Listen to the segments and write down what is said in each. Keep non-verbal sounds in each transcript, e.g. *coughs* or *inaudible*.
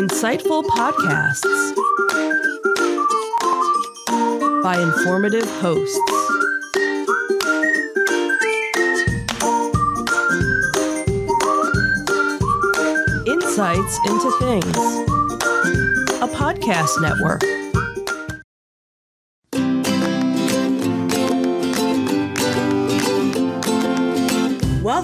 Insightful podcasts by informative hosts. Insights into Things, a podcast network.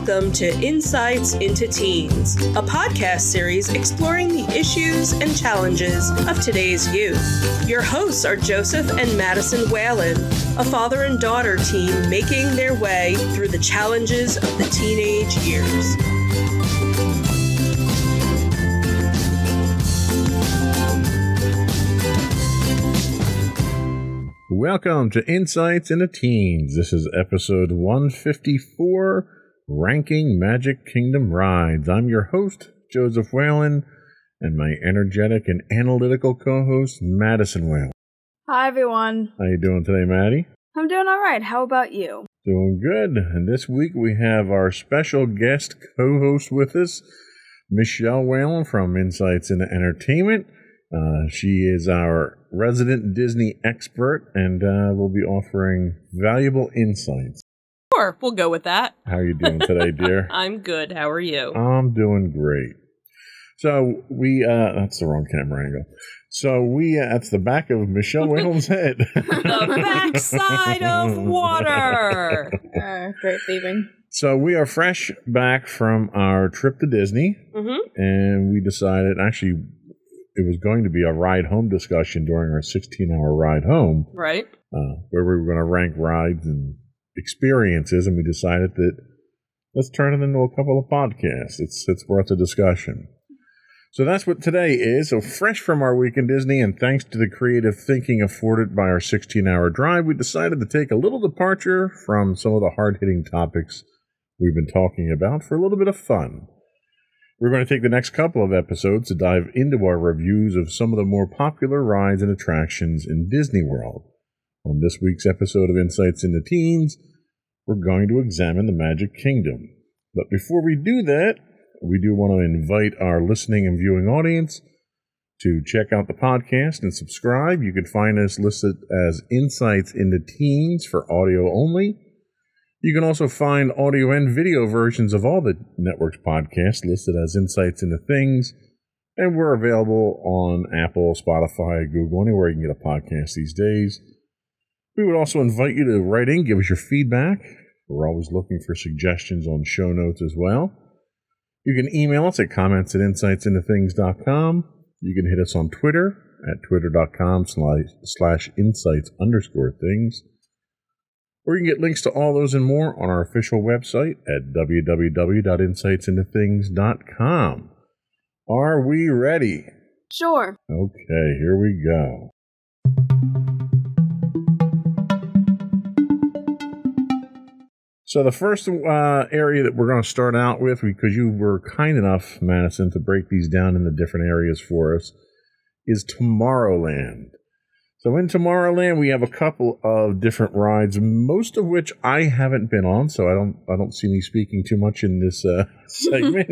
Welcome to Insights into Teens, a podcast series exploring the issues and challenges of today's youth. Your hosts are Joseph and Madison Whalen, a father and daughter team making their way through the challenges of the teenage years. Welcome to Insights into Teens. This is episode 154 Ranking Magic Kingdom Rides. I'm your host, Joseph Whalen, and my energetic and analytical co host, Madison Whalen. Hi, everyone. How you doing today, Maddie? I'm doing all right. How about you? Doing good. And this week we have our special guest co host with us, Michelle Whalen from Insights into Entertainment. Uh, she is our resident Disney expert and uh, will be offering valuable insights. Sure, we'll go with that. How are you doing today, *laughs* dear? I'm good. How are you? I'm doing great. So we uh that's the wrong camera angle. So we uh, that's the back of Michelle *laughs* Whalen's head. the backside of water. *laughs* Uh, great thieving. so we are fresh back from our trip to Disney hmm and we decided actually it was going to be a ride home discussion during our 16 hour ride home Right. uh, where we were going to rank rides and experiences, and we decided that let's turn it into a couple of podcasts. It's it's worth a discussion. So that's what today is. So fresh from our week in Disney, and thanks to the creative thinking afforded by our 16-hour drive, we decided to take a little departure from some of the hard-hitting topics we've been talking about for a little bit of fun. We're going to take the next couple of episodes to dive into our reviews of some of the more popular rides and attractions in Disney World. On this week's episode of Insights into Teens, we're going to examine the Magic Kingdom. But before we do that, we do want to invite our listening and viewing audience to check out the podcast and subscribe. You can find us listed as Insights into Teens for audio only. You can also find audio and video versions of all the network's podcasts listed as Insights into Things. And we're available on Apple, Spotify, Google, anywhere you can get a podcast these days. We would also invite you to write in, give us your feedback. We're always looking for suggestions on show notes as well. You can email us at comments at insightsintothings.com. You can hit us on Twitter at twitter.com slash, slash insights underscore things. Or you can get links to all those and more on our official website at www.insightsintothings.com. Are we ready? Sure. Okay, here we go. So the first uh, area that we're going to start out with, because you were kind enough, Madison, to break these down into different areas for us, is Tomorrowland. So in Tomorrowland, we have a couple of different rides, most of which I haven't been on, so I don't I don't see me speaking too much in this uh, *laughs* segment.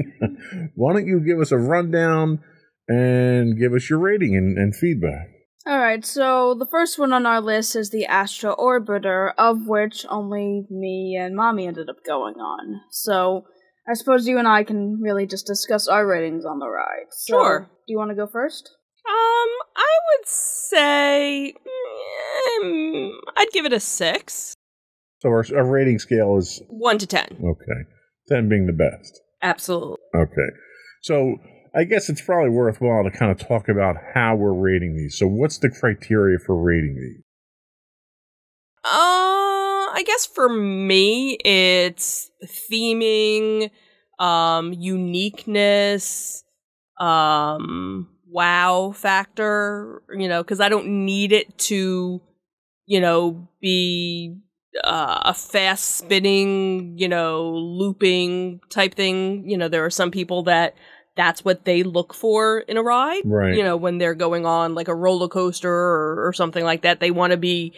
Why don't you give us a rundown and give us your rating and, and feedback? All right. So the first one on our list is the Astro Orbiter, of which only me and Mommy ended up going on. So I suppose you and I can really just discuss our ratings on the ride. So, Sure. Do you want to go first? Um, I would say mm, I'd give it a six, So our, our rating scale is one to ten. okay, ten being the best. Absolutely. Okay, so I guess it's probably worthwhile to kind of talk about how we're rating these. So what's the criteria for rating these? Uh, I guess for me, it's theming, um, uniqueness, um, wow factor, you know, because I don't need it to, you know, be uh, a fast spinning, you know, looping type thing. You know, there are some people that that's what they look for in a ride. Right. You know, when they're going on like a roller coaster or, or something like that, they want to be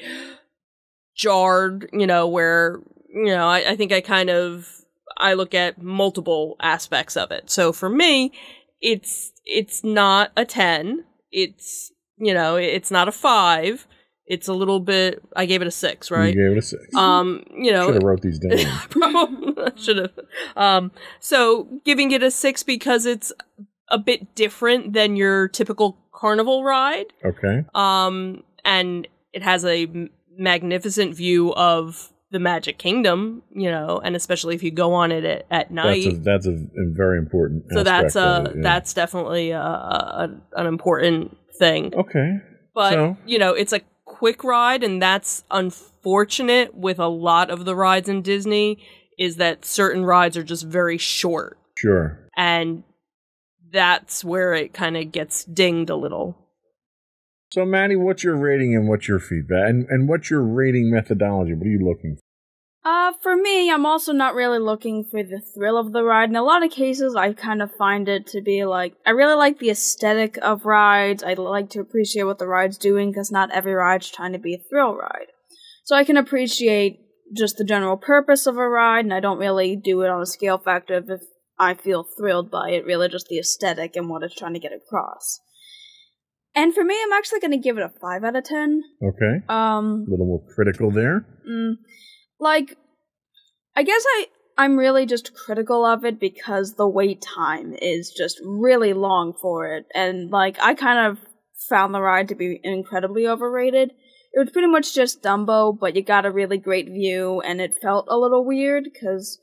jarred, you know, where, you know, I, I think I kind of, I look at multiple aspects of it. So for me, it's it's not a 10. It's, you know, it's not a 5. It's a little bit I gave it a 6, right? You gave it a six. Um, you know, Should have wrote these down. *laughs* Probably should have. Um, so giving it a six because it's a bit different than your typical carnival ride. okay. Um, and it has a magnificent view of the Magic Kingdom, you know, and especially if you go on it at, at night. That's a, that's a, a very important. so that's a of it, yeah. that's definitely a, a, an important thing. okay. But So- you know, it's a quick ride, and that's unfortunate with a lot of the rides in Disney. Is that certain rides are just very short, Sure. and that's where it kind of gets dinged a little. So, Maddie, what's your rating and what's your feedback, and and what's your rating methodology? What are you looking for? Uh, for me, I'm also not really looking for the thrill of the ride. In a lot of cases, I kind of find it to be like, I really like the aesthetic of rides. I like to appreciate what the ride's doing because not every ride's trying to be a thrill ride. So I can appreciate just the general purpose of a ride, and I don't really do it on a scale factor of if I feel thrilled by it, really just the aesthetic and what it's trying to get across. And for me, I'm actually going to give it a 5 out of 10. Okay, Um, a little more critical there. Mm, like, I guess I I'm really just critical of it because the wait time is just really long for it, and like I kind of found the ride to be incredibly overrated. It was pretty much just Dumbo, but you got a really great view, and it felt a little weird because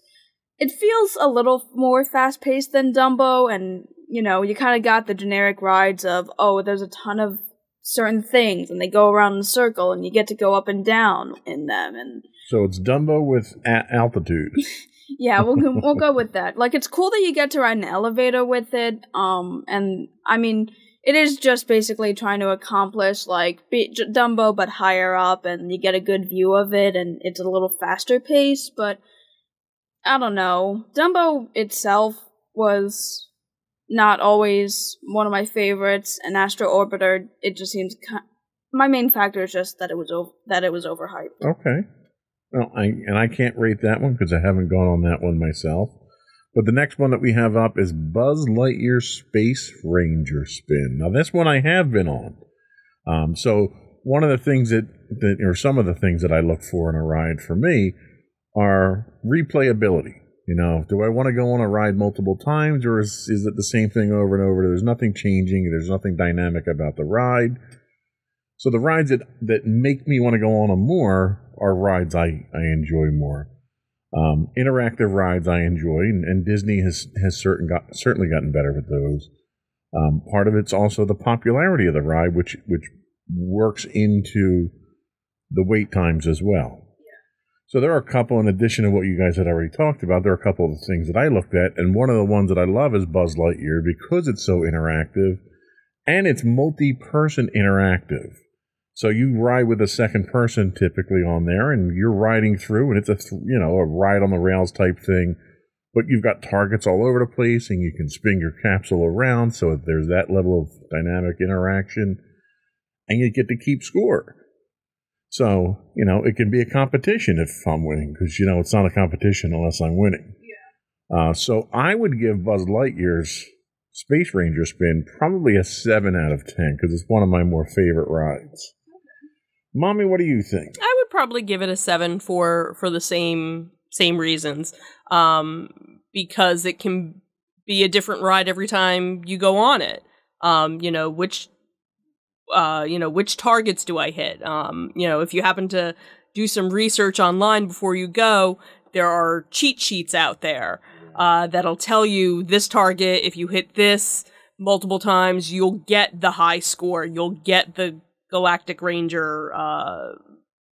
it feels a little more fast paced than Dumbo, and you know, you kind of got the generic rides of, oh, there's a ton of certain things, and they go around in a circle, and you get to go up and down in them, and So it's Dumbo with a- altitude. *laughs* yeah, we'll go, we'll go with that. Like, it's cool that you get to ride an elevator with it, um, and I mean, it is just basically trying to accomplish like be, J- Dumbo, but higher up, and you get a good view of it, and it's a little faster pace, but I don't know. Dumbo itself was not always one of my favorites, and Astro Orbiter, it just seems. Ki- my main factor is just that it was o- that it was overhyped. Okay. Well, I and I can't rate that one because I haven't gone on that one myself. But the next one that we have up is Buzz Lightyear Space Ranger Spin. Now, this one I have been on. Um, so one of the things that, that, or some of the things that I look for in a ride for me are replayability. You know, do I want to go on a ride multiple times, or is is it the same thing over and over? There's nothing changing. There's nothing dynamic about the ride. So the rides that, that make me want to go on them more are rides I, I enjoy more. Um, interactive rides I enjoy, and, and Disney has has certain got, certainly gotten better with those. Um, part of it's also the popularity of the ride, which which works into the wait times as well. So there are a couple, in addition to what you guys had already talked about, there are a couple of things that I looked at, and one of the ones that I love is Buzz Lightyear because it's so interactive, and it's multi-person interactive. So you ride with a second person typically on there, and you're riding through, and it's a th- you know a ride on the rails type thing. But you've got targets all over the place, and you can spin your capsule around, so there's that level of dynamic interaction, and you get to keep score. So you know it can be a competition if I'm winning, because you know it's not a competition unless I'm winning. Yeah. Uh, so I would give Buzz Lightyear's Space Ranger spin probably a seven out of ten because it's one of my more favorite rides. Mommy, what do you think? I would probably give it a seven for for the same same reasons, um, because it can be a different ride every time you go on it. Um, you know which, uh, you know which targets do I hit? Um, you know if you happen to do some research online before you go, there are cheat sheets out there uh, that'll tell you this target. If you hit this multiple times, you'll get the high score. You'll get the Galactic Ranger uh,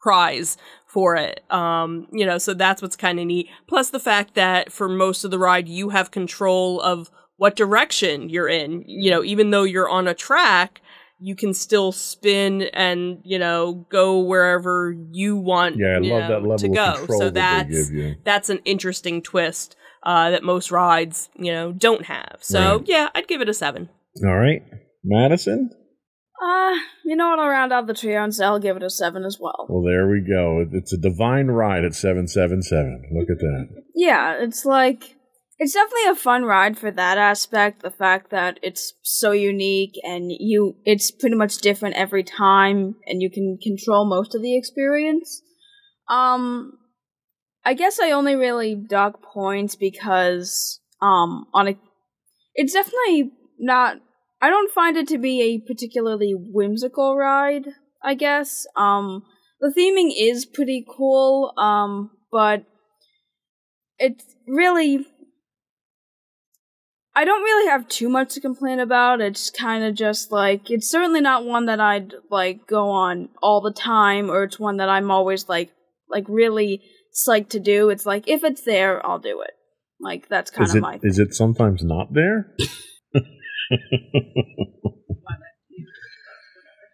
prize for it. Um, you know, so that's what's kind of neat. Plus the fact that for most of the ride, you have control of what direction you're in. You know, even though you're on a track, you can still spin and you know go wherever you want. Yeah, I love know, that level to of go. control so that that's that's an interesting twist uh, that most rides you know don't have. So Right. yeah, I'd give it a seven. All right, Madison. Uh, you know what? I'll round out the trio and say I'll give it a seven as well. Well, there we go. It's a divine ride at seven seven seven. Look at that. Yeah, it's like it's definitely a fun ride for that aspect. The fact that it's so unique and you, it's pretty much different every time, and you can control most of the experience. Um, I guess I only really dug points because, um, on a, it's definitely not. I don't find it to be a particularly whimsical ride. I guess. Um, the theming is pretty cool. Um, but it's really I don't really have too much to complain about. It's kind of just like it's certainly not one that I'd like go on all the time, or it's one that I'm always like like really psyched to do. It's like if it's there, I'll do it. Like that's kind of my. Thing. Is it sometimes not there? *laughs*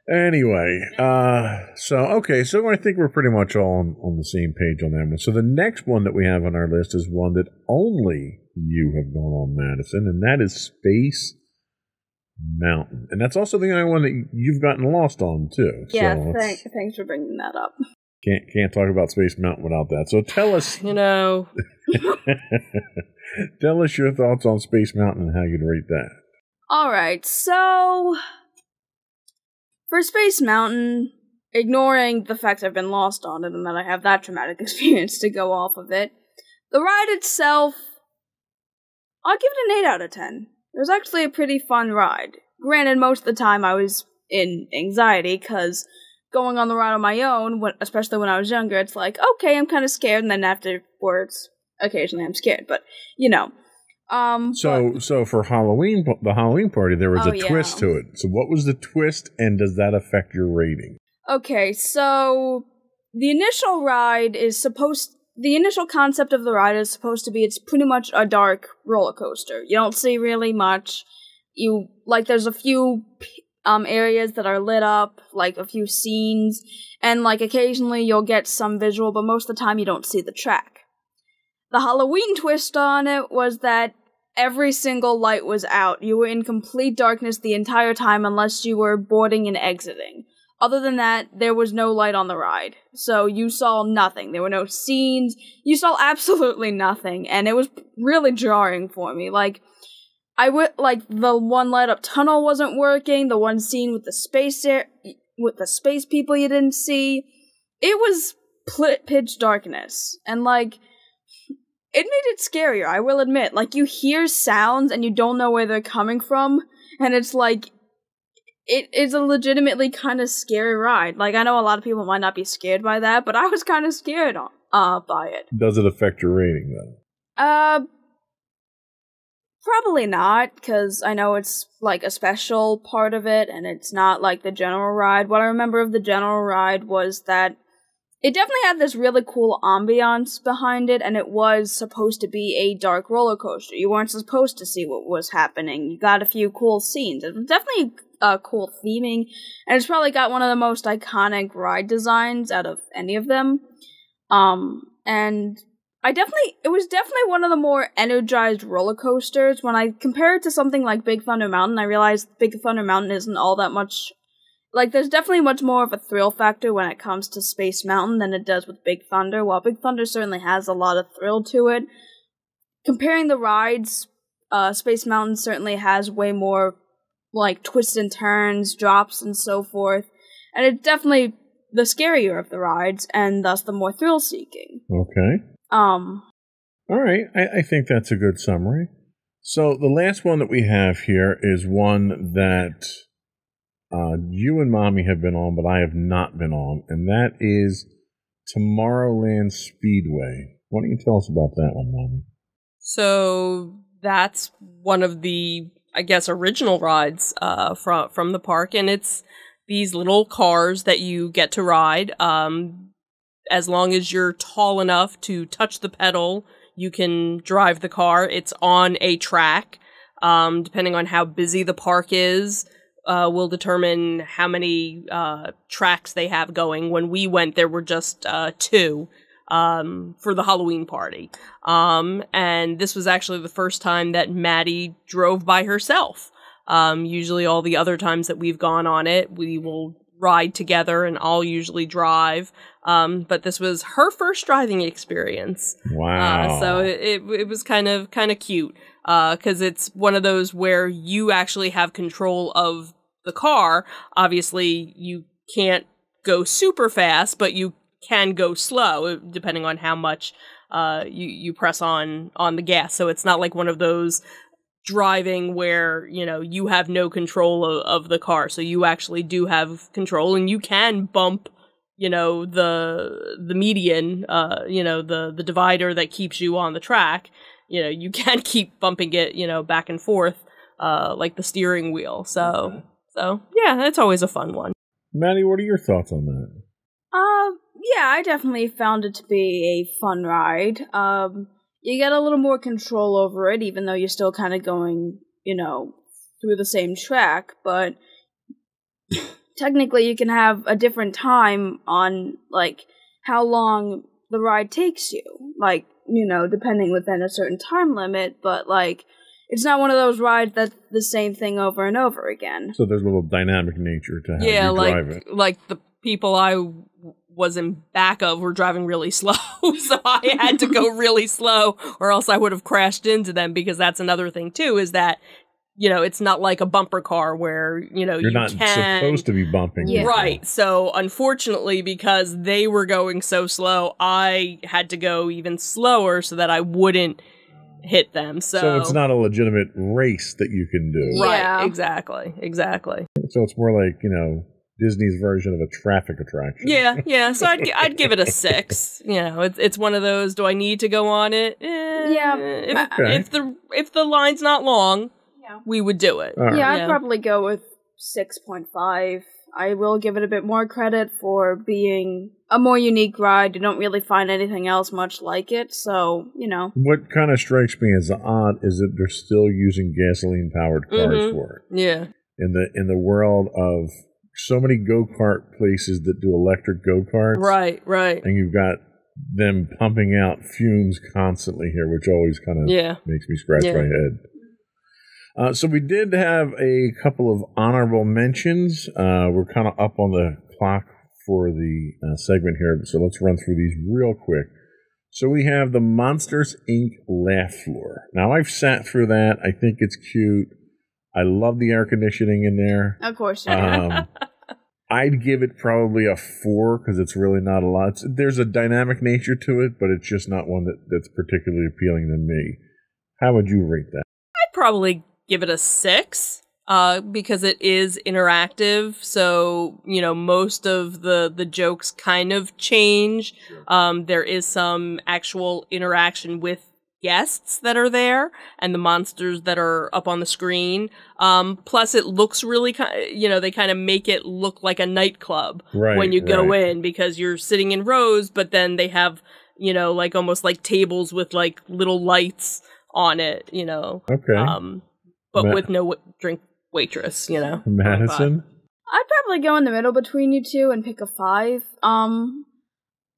anyway, uh, so okay, so I think we're pretty much all on, on the same page on that one. So the next one that we have on our list is one that only you have gone on, Madison, and that is Space Mountain. And that's also the only one that you've gotten lost on, too. Yeah, so thank, thanks for bringing that up. Can't, can't talk about Space Mountain without that. So tell us, You know, *laughs* tell us your thoughts on Space Mountain and how you'd rate that. All right, so for Space Mountain, ignoring the fact I've been lost on it and that I have that traumatic *laughs* experience to go off of it, the ride itself, I'll give it an 8 out of 10. It was actually a pretty fun ride. Granted, most of the time I was in anxiety because going on the ride on my own, especially when I was younger, it's like, okay, I'm kind of scared, and then afterwards, occasionally I'm scared, but you know. Um, So, so for Halloween, the Halloween party, there was Oh, a yeah. twist to it. So, what was the twist, and does that affect your rating? Okay, so the initial ride is supposed the initial concept of the ride is supposed to be it's pretty much a dark roller coaster. You don't see really much. You like there's a few um areas that are lit up, like a few scenes, and like occasionally you'll get some visual, but most of the time you don't see the track. The Halloween twist on it was that every single light was out. You were in complete darkness the entire time unless you were boarding and exiting. Other than that, there was no light on the ride. So you saw nothing. There were no scenes. You saw *laughs* absolutely nothing. And it was really jarring for me. Like, I would, like, the one light up tunnel wasn't working. The one scene with the space air, with the space people you didn't see. It was pitch darkness. And, like, it made it scarier, I will admit. Like, you hear sounds and you don't know where they're coming from. And it's like, it is a legitimately kind of scary ride. Like I know a lot of people might not be scared by that, but I was kind of scared uh by it. Does it affect your rating, though? Uh probably not cuz I know it's like a special part of it and it's not like the general ride. What I remember of the general ride was that it definitely had this really cool ambiance behind it and it was supposed to be a dark roller coaster. You weren't supposed to see what was happening. You got a few cool scenes. It was definitely uh, cool theming, and it's probably got one of the most iconic ride designs out of any of them. Um, and I definitely, it was definitely one of the more energized roller coasters. When I compare it to something like Big Thunder Mountain, I realized Big Thunder Mountain isn't all that much. Like, there's definitely much more of a thrill factor when it comes to Space Mountain than it does with Big Thunder. While Big Thunder certainly has a lot of thrill to it, comparing the rides, uh, Space Mountain certainly has way more like twists and turns, drops, and so forth. And it's definitely the scarier of the rides, and thus the more thrill seeking. Okay. Um, All right. I, I think that's a good summary. So the last one that we have here is one that uh, you and mommy have been on, but I have not been on, and that is Tomorrowland Speedway. Why don't you tell us about that one, mommy? So that's one of the, I guess, original rides uh, from from the park, and it's these little cars that you get to ride. Um, as long as you're tall enough to touch the pedal, you can drive the car. It's on a track. Um, depending on how busy the park is, uh, will determine how many uh, tracks they have going. When we went, there were just uh, two um, for the Halloween party. Um, and this was actually the first time that Maddie drove by herself. Um, usually, all the other times that we've gone on it, we will ride together and I'll usually drive. Um, but this was her first driving experience. Wow. Uh, so it, it, it was kind of kind of cute because it's one of those where you actually have control of the car. Obviously, you can't go super fast, but you can go slow depending on how much uh, you you press on on the gas. So it's not like one of those driving where you know you have no control of, of the car. So you actually do have control, and you can bump you know the the median uh you know the the divider that keeps you on the track you know you *laughs* can keep bumping it you know back and forth uh like the steering wheel so okay. So yeah it's always a fun one. Maddie what are your thoughts on that? Uh yeah i definitely found it to be a fun ride. Um you get a little more control over it even though you're still kind of going you know through the same track but *coughs* technically you can have a different time on like how long the ride takes you. Like you know depending within a certain time limit but like it's not one of those rides that's the same thing over and over again so there's a little dynamic nature to how yeah you like drive it. like the people i was in back of were driving really *laughs* slow so i had to go *laughs* really slow or else i would have crashed into them because that's another thing too is that you know, it's not like a bumper car where, you know, you're you not can, supposed to be bumping. Yeah. Right. So, unfortunately, because they were going so slow, I had to go even slower so that I wouldn't hit them. So, So it's not a legitimate race that you can do. right. Yeah. Exactly. Exactly. So it's more like, you know, Disney's version of a traffic attraction. Yeah. *laughs* Yeah. So I'd I'd give it a six. You know, it's it's one of those. Do I need to go on it? Eh, Yeah. If, Okay. if the if the line's not long, Yeah. we would do it. All right. yeah i'd Yeah. probably go with 6.5 i will give it a bit more credit for being a more unique ride you don't really find anything else much like it so you know What kind of strikes me as odd is that they're still using gasoline powered cars Mhm. for it. Yeah. In the in the world of so many go kart places that do electric go karts. Right. Right. And you've got them pumping out fumes constantly here, which always kind of Yeah. makes me scratch Yeah. my head. Uh, so we did have a couple of honorable mentions. Uh, we're kind of up on the clock for the uh, segment here, so let's run through these real quick. So we have the Monsters Inc. laugh floor. Now I've sat through that. I think it's cute. I love the air conditioning in there. of course yeah. Um, I'd give it probably a four because it's really not a lot. It's- there's a dynamic nature to it, but it's just not one that, that's particularly appealing to me. How would you rate that? I'd probably give it a six uh, because it is interactive. So you know, most of the the jokes kind of change. Um, there is some actual interaction with guests that are there and the monsters that are up on the screen. Um, plus, it looks really kind. You know, they kind of make it look like a nightclub Right. when you go right. in because you're sitting in rows, but then they have you know like almost like tables with like little lights on it. You know. Okay. Um, but Ma- with no w- drink waitress, you know. Madison? I'd probably go in the middle between you two and pick a five. Um,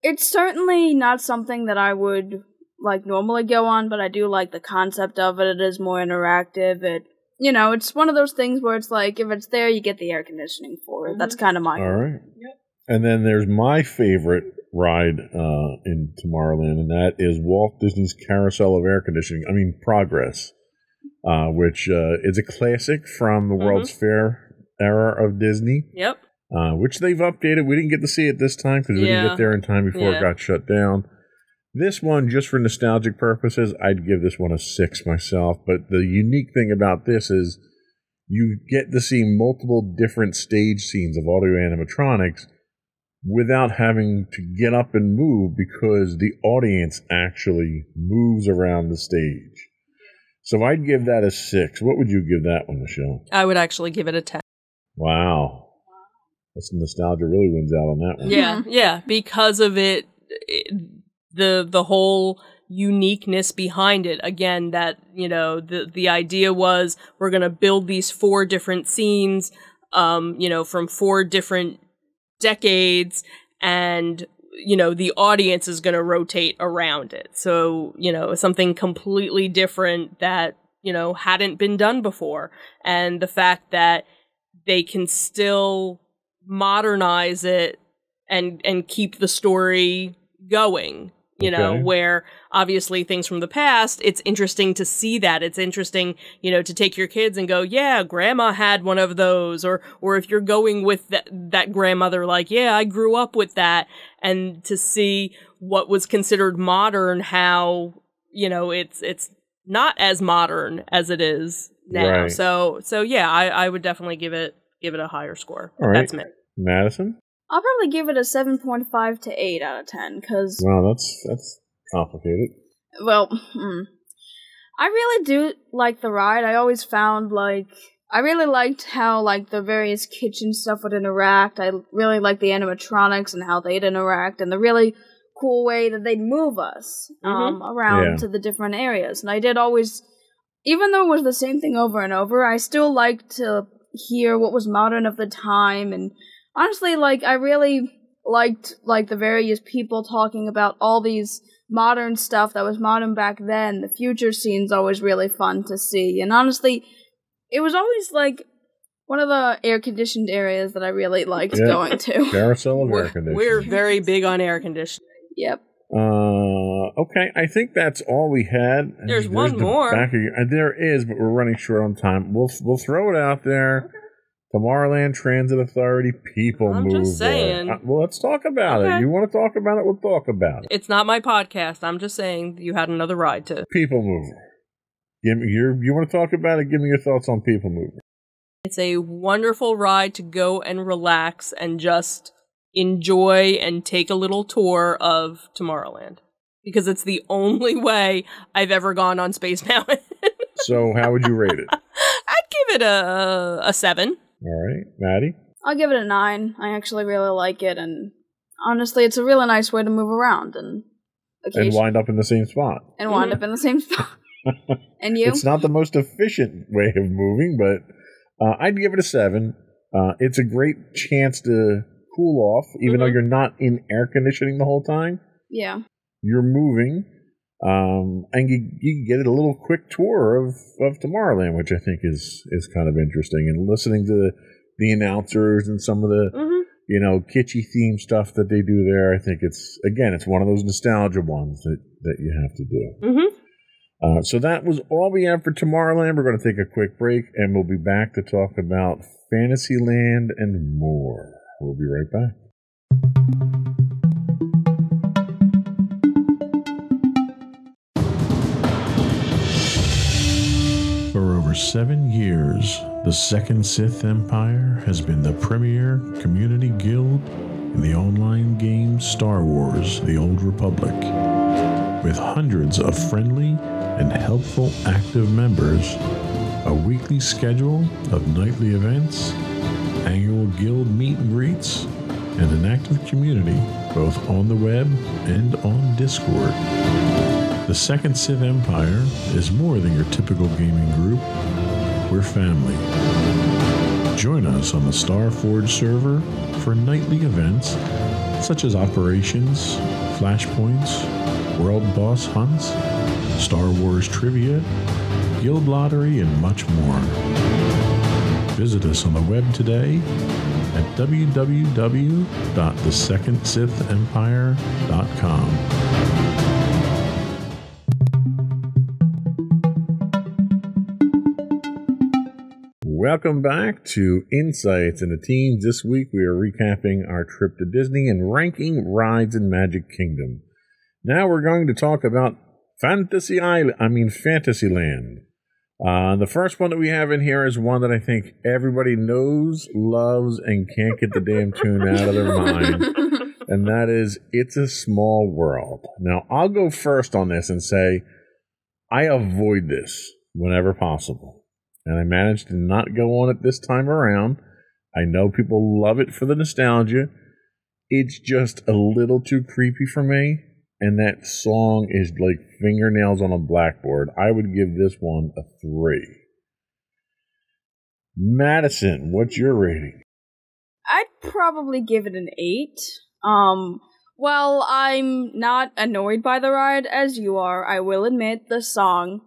it's certainly not something that I would like normally go on, but I do like the concept of it. It is more interactive. It, you know, it's one of those things where it's like if it's there, you get the air conditioning for it. That's kind of my. All right. And then there's my favorite ride uh, in Tomorrowland, and that is Walt Disney's Carousel of Air Conditioning. I mean, Progress, uh, which uh, is a classic from the World's Fair era of Disney, Yep. uh, which they've updated. We didn't get to see it this time because we didn't get there in time before Yeah. it got shut down. This one, just for nostalgic purposes, I'd give this one a six myself. But the unique thing about this is you get to see multiple different stage scenes of audio animatronics without having to get up and move because the audience actually moves around the stage. So I'd give that a six. What would you give that one, Michelle? I would actually give it a 10. Wow. That's nostalgia really wins out on that one. Yeah, yeah, because of it, it the the whole uniqueness behind it. Again, that, you know, the the idea was we're going to build these four different scenes um, you know, from four different decades and you know the audience is going to rotate around it. So you know something completely different that you know hadn't been done before. And the fact that they can still modernize it and and keep the story going you know where obviously things from the past it's interesting to see that it's interesting you know to take your kids and go yeah grandma had one of those or or if you're going with that that grandmother like yeah i grew up with that and to see what was considered modern how you know it's it's not as modern as it is now Right. so so yeah i i would definitely give it give it a higher score All right. that's me Madison? I'll probably give it a 7.5 to 8 out of 10, because, Wow, that's that's complicated. well, hmm. I really do like the ride. I always found, like, I really liked how, like, the various kitchen stuff would interact. I really liked the animatronics and how they'd interact, and the really cool way that they'd move us um, around Yeah. to the different areas. And I did always, even though it was the same thing over and over, I still liked to hear what was modern of the time. And honestly, like, I really liked, like, the various people talking about all these modern stuff that was modern back then. The future scene's always really fun to see. And honestly, it was always, like, one of the air conditioned areas that I really liked Yeah. going to. *laughs* Carousel of *laughs* air we're, conditioning. we're very big on air conditioning yep. Uh, okay, I think that's all we had. There's one the more. back of your- uh, there is, but we're running short on time. We'll we'll throw it out there. Tomorrowland Transit Authority people I'm mover. just saying. Uh, well, let's talk about it. You want to talk about it? We'll talk about it. It's not my podcast. I'm just saying you had another ride to. People mover. Give me your. You want to talk about it? Give me your thoughts on people mover. It's a wonderful ride to go and relax and just enjoy and take a little tour of Tomorrowland. Because it's the *laughs* only way I've ever gone on Space *laughs* Mountain. So, how would you rate it? *laughs* I'd give it a a seven. All right, Maddie. I'll give it a nine. I actually really like it, and honestly, it's a really nice way to move around and And wind up in the same spot. and wind up in the same spot. *laughs* and you? It's not the most efficient way of moving, but uh, I'd give it a seven. Uh, it's a great chance to cool off, even though Mhm. you're not in air conditioning the whole time. yeah. You're moving, um, and you, you get a little quick tour of, of Tomorrowland, which I think is is kind of interesting. And listening to the, the announcers and some of the Mm-hmm. you know kitschy theme stuff that they do there, I think it's again it's one of those nostalgia ones that that you have to do. Mm-hmm. Uh, so that was all we have for Tomorrowland. We're going to take a quick break and we'll be back to talk about Fantasyland and more. We'll be right back. Over seven years, the Second Sith Empire has been the premier community guild in the online game Star Wars The Old Republic with hundreds of friendly and helpful active members, a weekly schedule of nightly events, annual guild meet and greets, and an active community both on the web and on Discord. The Second Sith Empire is more than your typical gaming group. We're family. Join us on the Starforge server for nightly events such as operations, flashpoints, world boss hunts, Star Wars trivia, guild lottery, and much more. Visit us on the web today at www.thesecondsithempire.com. Welcome back to Insights in the Teens. This week we are recapping our trip to Disney and ranking rides in Magic Kingdom. Now we're going to talk about Fantasy Island, I mean Fantasyland. Uh, the first one that we have in here is one that I think everybody knows, loves, and can't get the damn tune out of their mind, *laughs* and that is It's a Small World. Now I'll go first on this and say I avoid this whenever possible and I managed to not go on it this time around. I know people love it for the nostalgia. It's just a little too creepy for me, and that song is like fingernails on a blackboard. I would give this one a three. Madison, what's your rating? I'd probably give it an eight. Um, while I'm not annoyed by the ride as you are, I will admit the song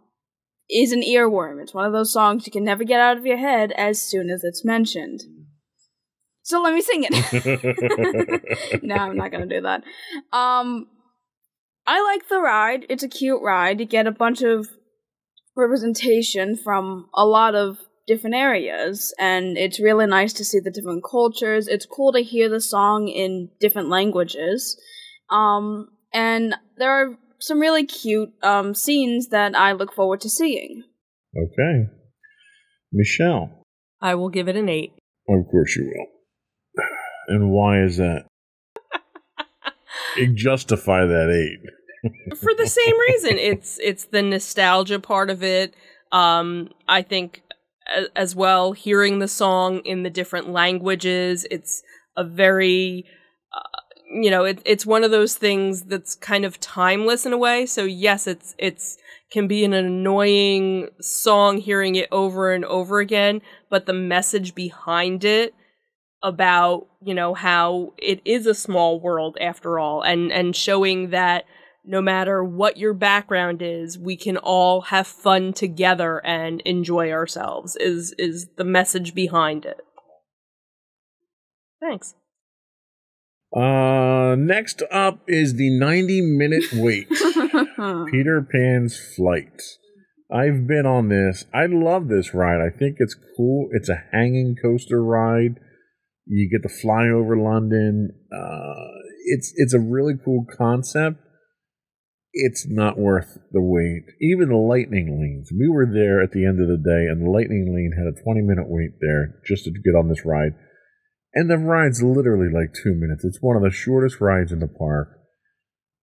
is an earworm. It's one of those songs you can never get out of your head as soon as it's mentioned. So let me sing it. *laughs* no, I'm not gonna do that. Um, I like the ride. It's a cute ride. You get a bunch of representation from a lot of different areas, and it's really nice to see the different cultures. It's cool to hear the song in different languages. Um, and there are some really cute um, scenes that I look forward to seeing. Okay. Michelle. I will give it an eight. Of course you will. And why is that? It justify that eight. *laughs* For the same reason, it's it's the nostalgia part of it. Um, I think as well hearing the song in the different languages. It's a very uh, you know, it, it's one of those things that's kind of timeless in a way. So yes, it's it's can be an annoying song hearing it over and over again, but the message behind it about, you know, how it is a small world after all and and showing that no matter what your background is, we can all have fun together and enjoy ourselves is is the message behind it. Thanks. Uh, next up is the 90 minute wait. *laughs* Peter Pan's Flight. I've been on this. I love this ride. I think it's cool. It's a hanging coaster ride. You get to fly over London. Uh, it's it's a really cool concept. It's not worth the wait. Even the lightning lanes. We were there at the end of the day, and the lightning lane had a 20 minute wait there just to get on this ride. And the ride's literally like two minutes. It's one of the shortest rides in the park.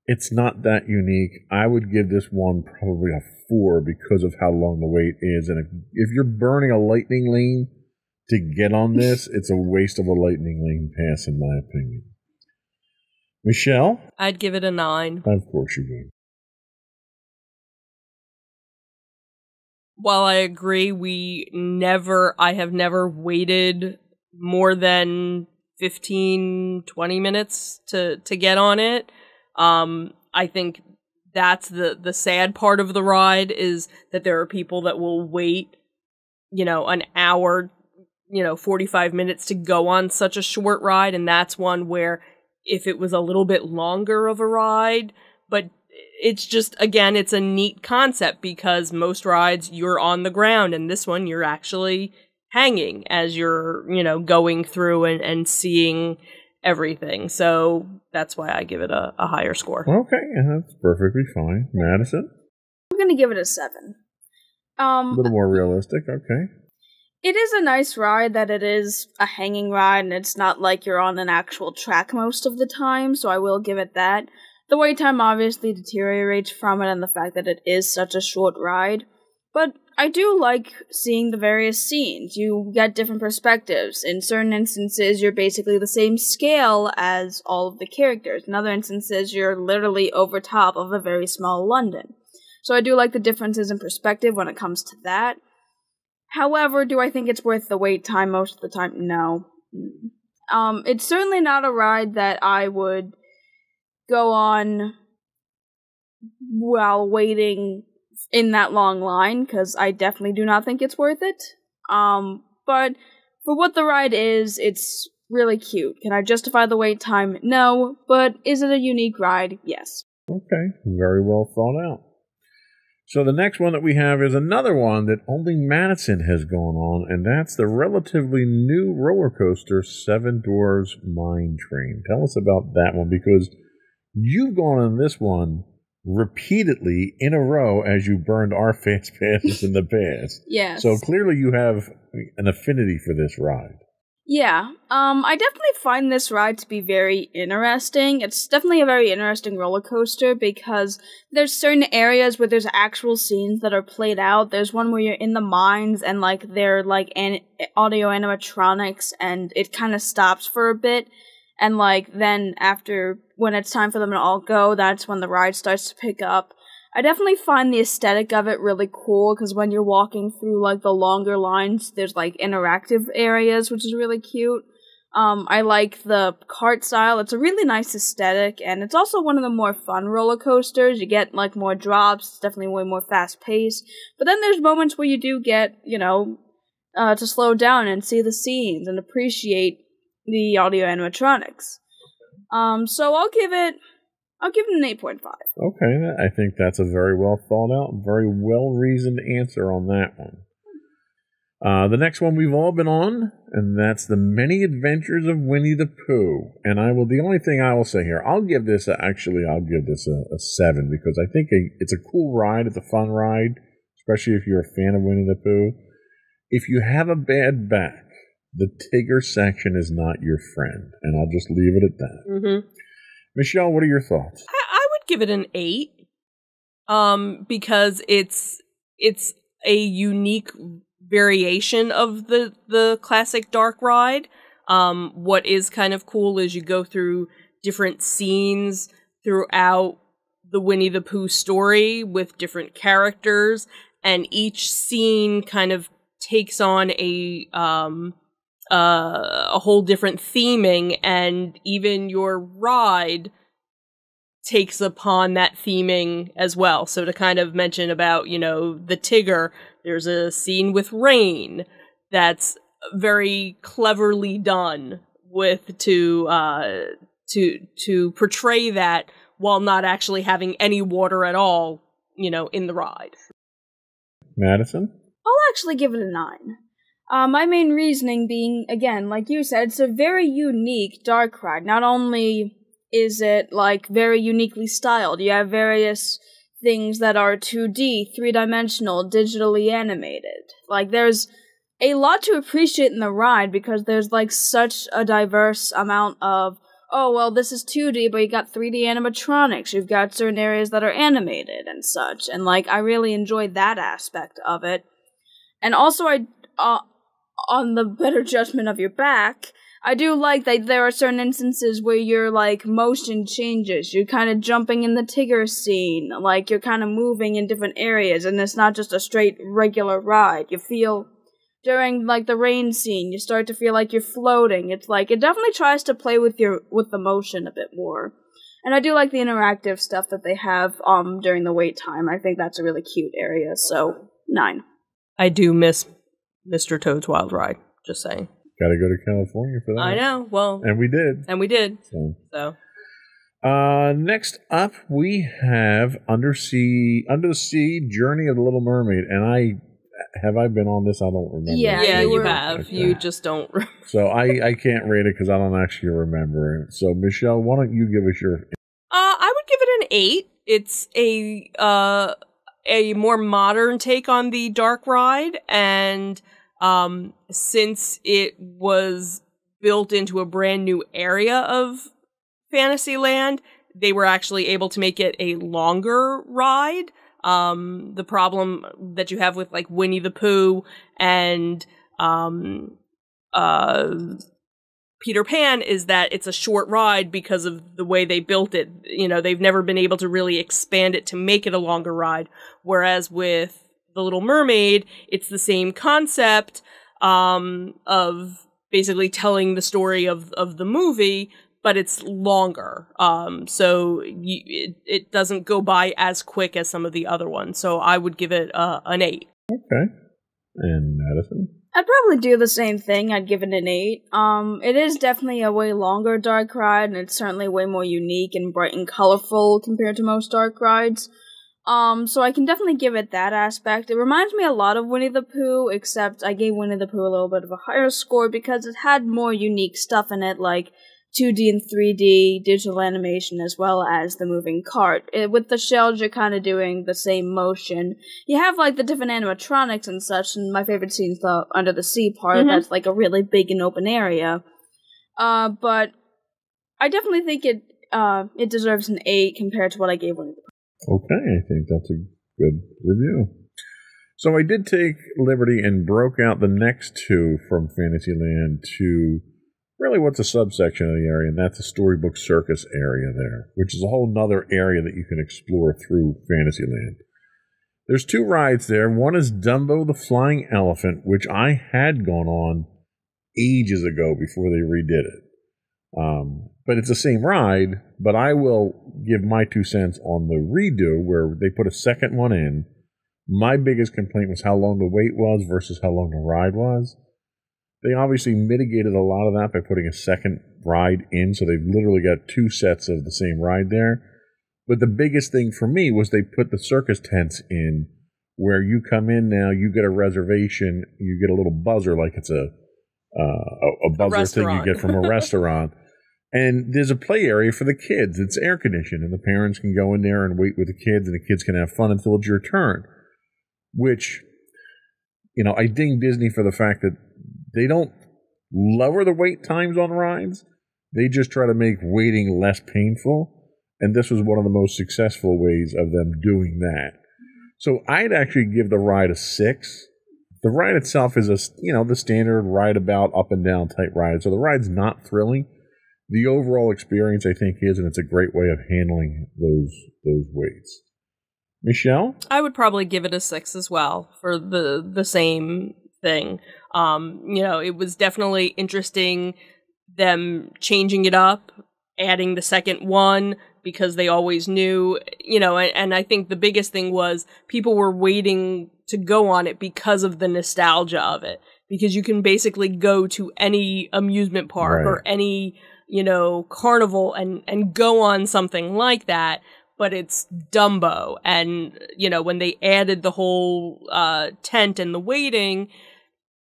It's not that unique. I would give this one probably a four because of how long the wait is. And if, if you're burning a lightning lane to get on this, *laughs* it's a waste of a lightning lane pass, in my opinion. Michelle? I'd give it a nine. Of course you would. While I agree, we never, I have never waited more than 15 20 minutes to to get on it. Um i think that's the the sad part of the ride is that there are people that will wait you know an hour you know 45 minutes to go on such a short ride. And that's one where if it was a little bit longer of a ride but it's just again it's a neat concept because most rides you're on the ground and this one you're actually hanging as you're, you know, going through and, and seeing everything. So that's why I give it a, a higher score. Okay, that's perfectly fine. Madison? I'm going to give it a 7. Um, a little more realistic, okay. It is a nice ride that it is a hanging ride and it's not like you're on an actual track most of the time, so I will give it that. The wait time obviously deteriorates from it and the fact that it is such a short ride. But I do like seeing the various scenes. You get different perspectives. In certain instances, you're basically the same scale as all of the characters. In other instances, you're literally over top of a very small London. So I do like the differences in perspective when it comes to that. However, do I think it's worth the wait time most of the time? No. Um, it's certainly not a ride that I would go on while waiting in that long line because I definitely do not think it's worth it. Um, but for what the ride is, it's really cute. Can I justify the wait time? No, but is it a unique ride? Yes. Okay, very well thought out. So the next one that we have is another one that only Madison has gone on, and that's the relatively new roller coaster Seven Dwarfs Mine Train. Tell us about that one because you've gone on this one repeatedly in a row as you burned our *laughs* fast passes in the past. yes. So clearly you have an affinity for this ride. Yeah. Um I definitely find this ride to be very interesting. It's definitely a very interesting roller coaster because there's certain areas where there's actual scenes that are played out. There's one where you're in the mines and like they're like an- audio animatronics and it kind of stops for a bit and like then after when it's time for them to all go, that's when the ride starts to pick up. I definitely find the aesthetic of it really cool because when you're walking through like the longer lines, there's like interactive areas, which is really cute. Um, I like the cart style. It's a really nice aesthetic, and it's also one of the more fun roller coasters. You get like more drops. It's definitely way more fast paced. But then there's moments where you do get, you know, uh, to slow down and see the scenes and appreciate the audio animatronics. Um, so I'll give it, I'll give it an eight point five. Okay, I think that's a very well thought out, very well reasoned answer on that one. Uh, the next one we've all been on, and that's the Many Adventures of Winnie the Pooh. And I will. The only thing I will say here, I'll give this a, actually, I'll give this a, a seven because I think a, it's a cool ride. It's a fun ride, especially if you're a fan of Winnie the Pooh. If you have a bad back, the Tigger section is not your friend, and I'll just leave it at that. Mm-hmm. Michelle, what are your thoughts? I, I would give it an eight, um, because it's it's a unique variation of the the classic dark ride. Um, what is kind of cool is you go through different scenes throughout the Winnie the Pooh story with different characters, and each scene kind of takes on a um, uh, a whole different theming, and even your ride takes upon that theming as well. So to kind of mention about, you know, the Tigger, there's a scene with rain that's very cleverly done with to uh to to portray that while not actually having any water at all, you know, in the ride. Madison? I'll actually give it a nine. Uh, my main reasoning being, again, like you said, it's a very unique dark ride. Not only is it like very uniquely styled, you have various things that are 2D, three dimensional, digitally animated. Like there's a lot to appreciate in the ride because there's like such a diverse amount of oh well this is 2D but you got 3D animatronics you've got certain areas that are animated and such and like I really enjoyed that aspect of it and also I uh, on the better judgment of your back I do like that there are certain instances where your like motion changes. You're kind of jumping in the Tigger scene, like you're kind of moving in different areas, and it's not just a straight regular ride. You feel during like the rain scene, you start to feel like you're floating. It's like it definitely tries to play with your with the motion a bit more. And I do like the interactive stuff that they have um during the wait time. I think that's a really cute area. So nine. I do miss Mr. Toad's Wild Ride. Just saying. Got to go to California for that. I know. Well, And we did. and we did. So. So Uh, next up, we have Undersea, Under the Sea Journey of the Little Mermaid. And I, have I been on this? I don't remember. Yeah, yeah, you you, have. Okay. You just don't. *laughs* So I, I can't rate it because I don't actually remember it. So, Michelle, why don't you give us your. Uh, I would give it an eight. It's a uh a more modern take on the dark ride, and um, since it was built into a brand new area of Fantasyland, they were actually able to make it a longer ride. Um, the problem that you have with like Winnie the Pooh and um, uh, Peter Pan is that it's a short ride because of the way they built it. You know, they've never been able to really expand it to make it a longer ride. Whereas with The Little Mermaid, it's the same concept um, of basically telling the story of, of the movie, but it's longer. Um, so you, it, it doesn't go by as quick as some of the other ones. So I would give it uh, an eight. Okay. And Madison? I'd probably do the same thing. I'd give it an eight. Um, it is definitely a way longer dark ride, and it's certainly way more unique and bright and colorful compared to most dark rides. Um, so I can definitely give it that aspect. It reminds me a lot of Winnie the Pooh, except I gave Winnie the Pooh a little bit of a higher score because it had more unique stuff in it, like 2D and 3D digital animation as well as the moving cart. It, with the shells, you're kind of doing the same motion. You have like the different animatronics and such, and my favorite scene's the under the sea part. Mhm. That's like a really big and open area. Uh, but I definitely think it uh it deserves an eight compared to what I gave Winnie the Pooh. Okay, I think that's a good review. So I did take liberty and broke out the next two from Fantasyland to really what's a subsection of the area, and that's the Storybook Circus area there, which is a whole nother area that you can explore through Fantasyland. There's two rides there. One is Dumbo the Flying Elephant, which I had gone on ages ago before they redid it. Um, but it's the same ride, but I will give my two cents on the redo where they put a second one in. My biggest complaint was how long the wait was versus how long the ride was. They obviously mitigated a lot of that by putting a second ride in, so they've literally got two sets of the same ride there. But the biggest thing for me was they put the circus tents in where you come in now, you get a reservation, you get a little buzzer like it's a uh, a, a buzzer thing you get from a restaurant. *laughs* And there's a play area for the kids. It's air conditioned, and the parents can go in there and wait with the kids, and the kids can have fun until it's your turn. Which, you know, I ding Disney for the fact that they don't lower the wait times on rides. They just try to make waiting less painful. And this was one of the most successful ways of them doing that. So I'd actually give the ride a six. The ride itself is a you know the standard ride about up and down type ride. So the ride's not thrilling. The overall experience I think is, and it's a great way of handling those those waits. Michelle, I would probably give it a six as well for the the same thing. Um, you know, it was definitely interesting them changing it up, adding the second one because they always knew, you know, and, and I think the biggest thing was people were waiting to go on it because of the nostalgia of it. Because you can basically go to any amusement park Right. or any, you know, carnival and, and go on something like that but it's Dumbo. And, you know, when they added the whole uh, tent and the waiting,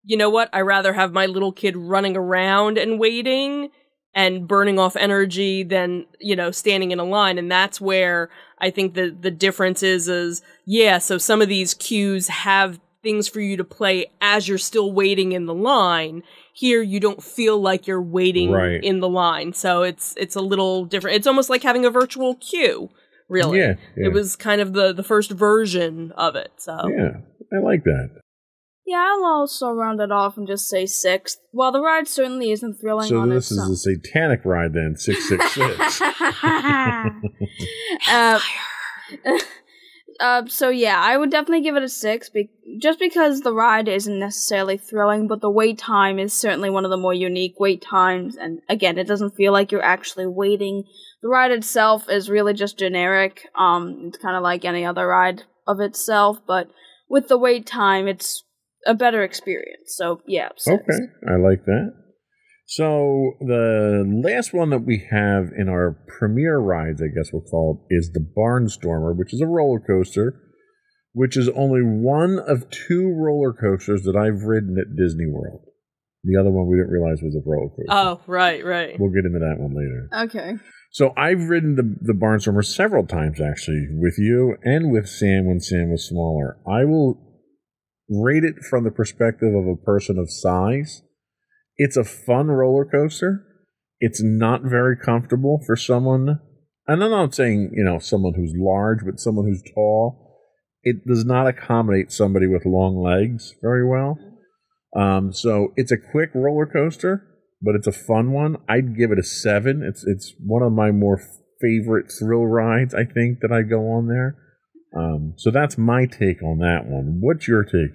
you know what? I rather have my little kid running around and waiting and burning off energy than, you know, standing in a line. And that's where I think the, the difference is, is, yeah, so some of these queues have things for you to play as you're still waiting in the line. Here, you don't feel like you're waiting Right. in the line. So it's, it's a little different. It's almost like having a virtual queue really. Yeah, yeah. It was kind of the the first version of it. So yeah, I like that. Yeah, I'll also round it off and just say six. While the ride certainly isn't thrilling So on this its is own. a satanic ride then, six six *laughs* six. *laughs* uh, *laughs* uh, so yeah, I would definitely give it a six, be- just because the ride isn't necessarily thrilling, but the wait time is certainly one of the more unique wait times, and again, it doesn't feel like you're actually waiting. The ride itself is really just generic. Um, it's kind of like any other ride of itself, but with the wait time, it's a better experience. So yeah. Okay, I like that. So the last one that we have in our premier rides, I guess we'll call it, is the Barnstormer, which is a roller coaster, which is only one of two roller coasters that I've ridden at Disney World. The other one we didn't realize was a roller coaster. Oh, right, right. We'll get into that one later. Okay. So I've ridden the the Barnstormer several times actually with you and with Sam when Sam was smaller. I will rate it from the perspective of a person of size. It's a fun roller coaster. It's not very comfortable for someone, and I'm not saying you know someone who's large, but someone who's tall. It does not accommodate somebody with long legs very well. Um, so it's a quick roller coaster but it's a fun one. I'd give it a seven. It's it's one of my more favorite thrill rides. I think that I go on there. Um, so that's my take on that one. What's your take,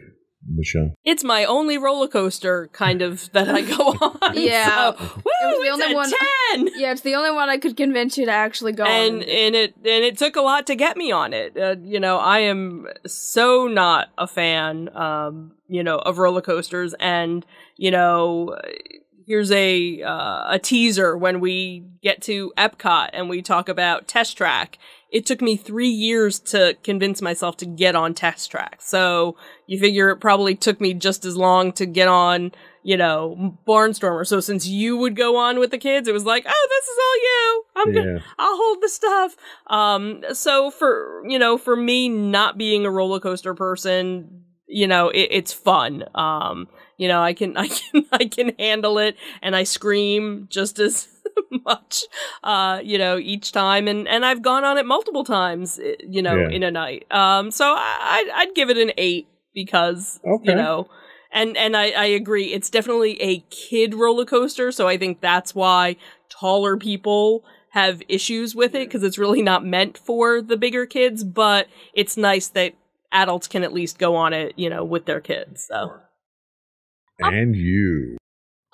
Michelle? It's my only roller coaster kind of that I go *laughs* on. Yeah. So, woo, was the only one- 10. Yeah, it's the only one I could convince you to actually go and on. and it and it took a lot to get me on it. Uh, you know, I am so not a fan, um, you know, of roller coasters, and you know, here's a uh, a teaser when we get to Epcot and we talk about Test Track. It took me three years to convince myself to get on Test Track. So you figure it probably took me just as long to get on, you know, Barnstormer. So since you would go on with the kids, it was like, oh, this is all you. I'm gonna I'll hold the stuff. Um, so for you know, for me not being a roller coaster person, you know, it, it's fun. Um, you know, I can *laughs* I can I can handle it, and I scream just as *laughs* much. Uh, you know, each time, and and I've gone on it multiple times. eh, You know, Yeah. in a night. Um, so I I'd, I'd give it an eight because Okay. you know. And and I, I agree, it's definitely a kid roller coaster, so I think that's why taller people have issues with it because it's really not meant for the bigger kids. But it's nice that adults can at least go on it, you know, with their kids. So And you.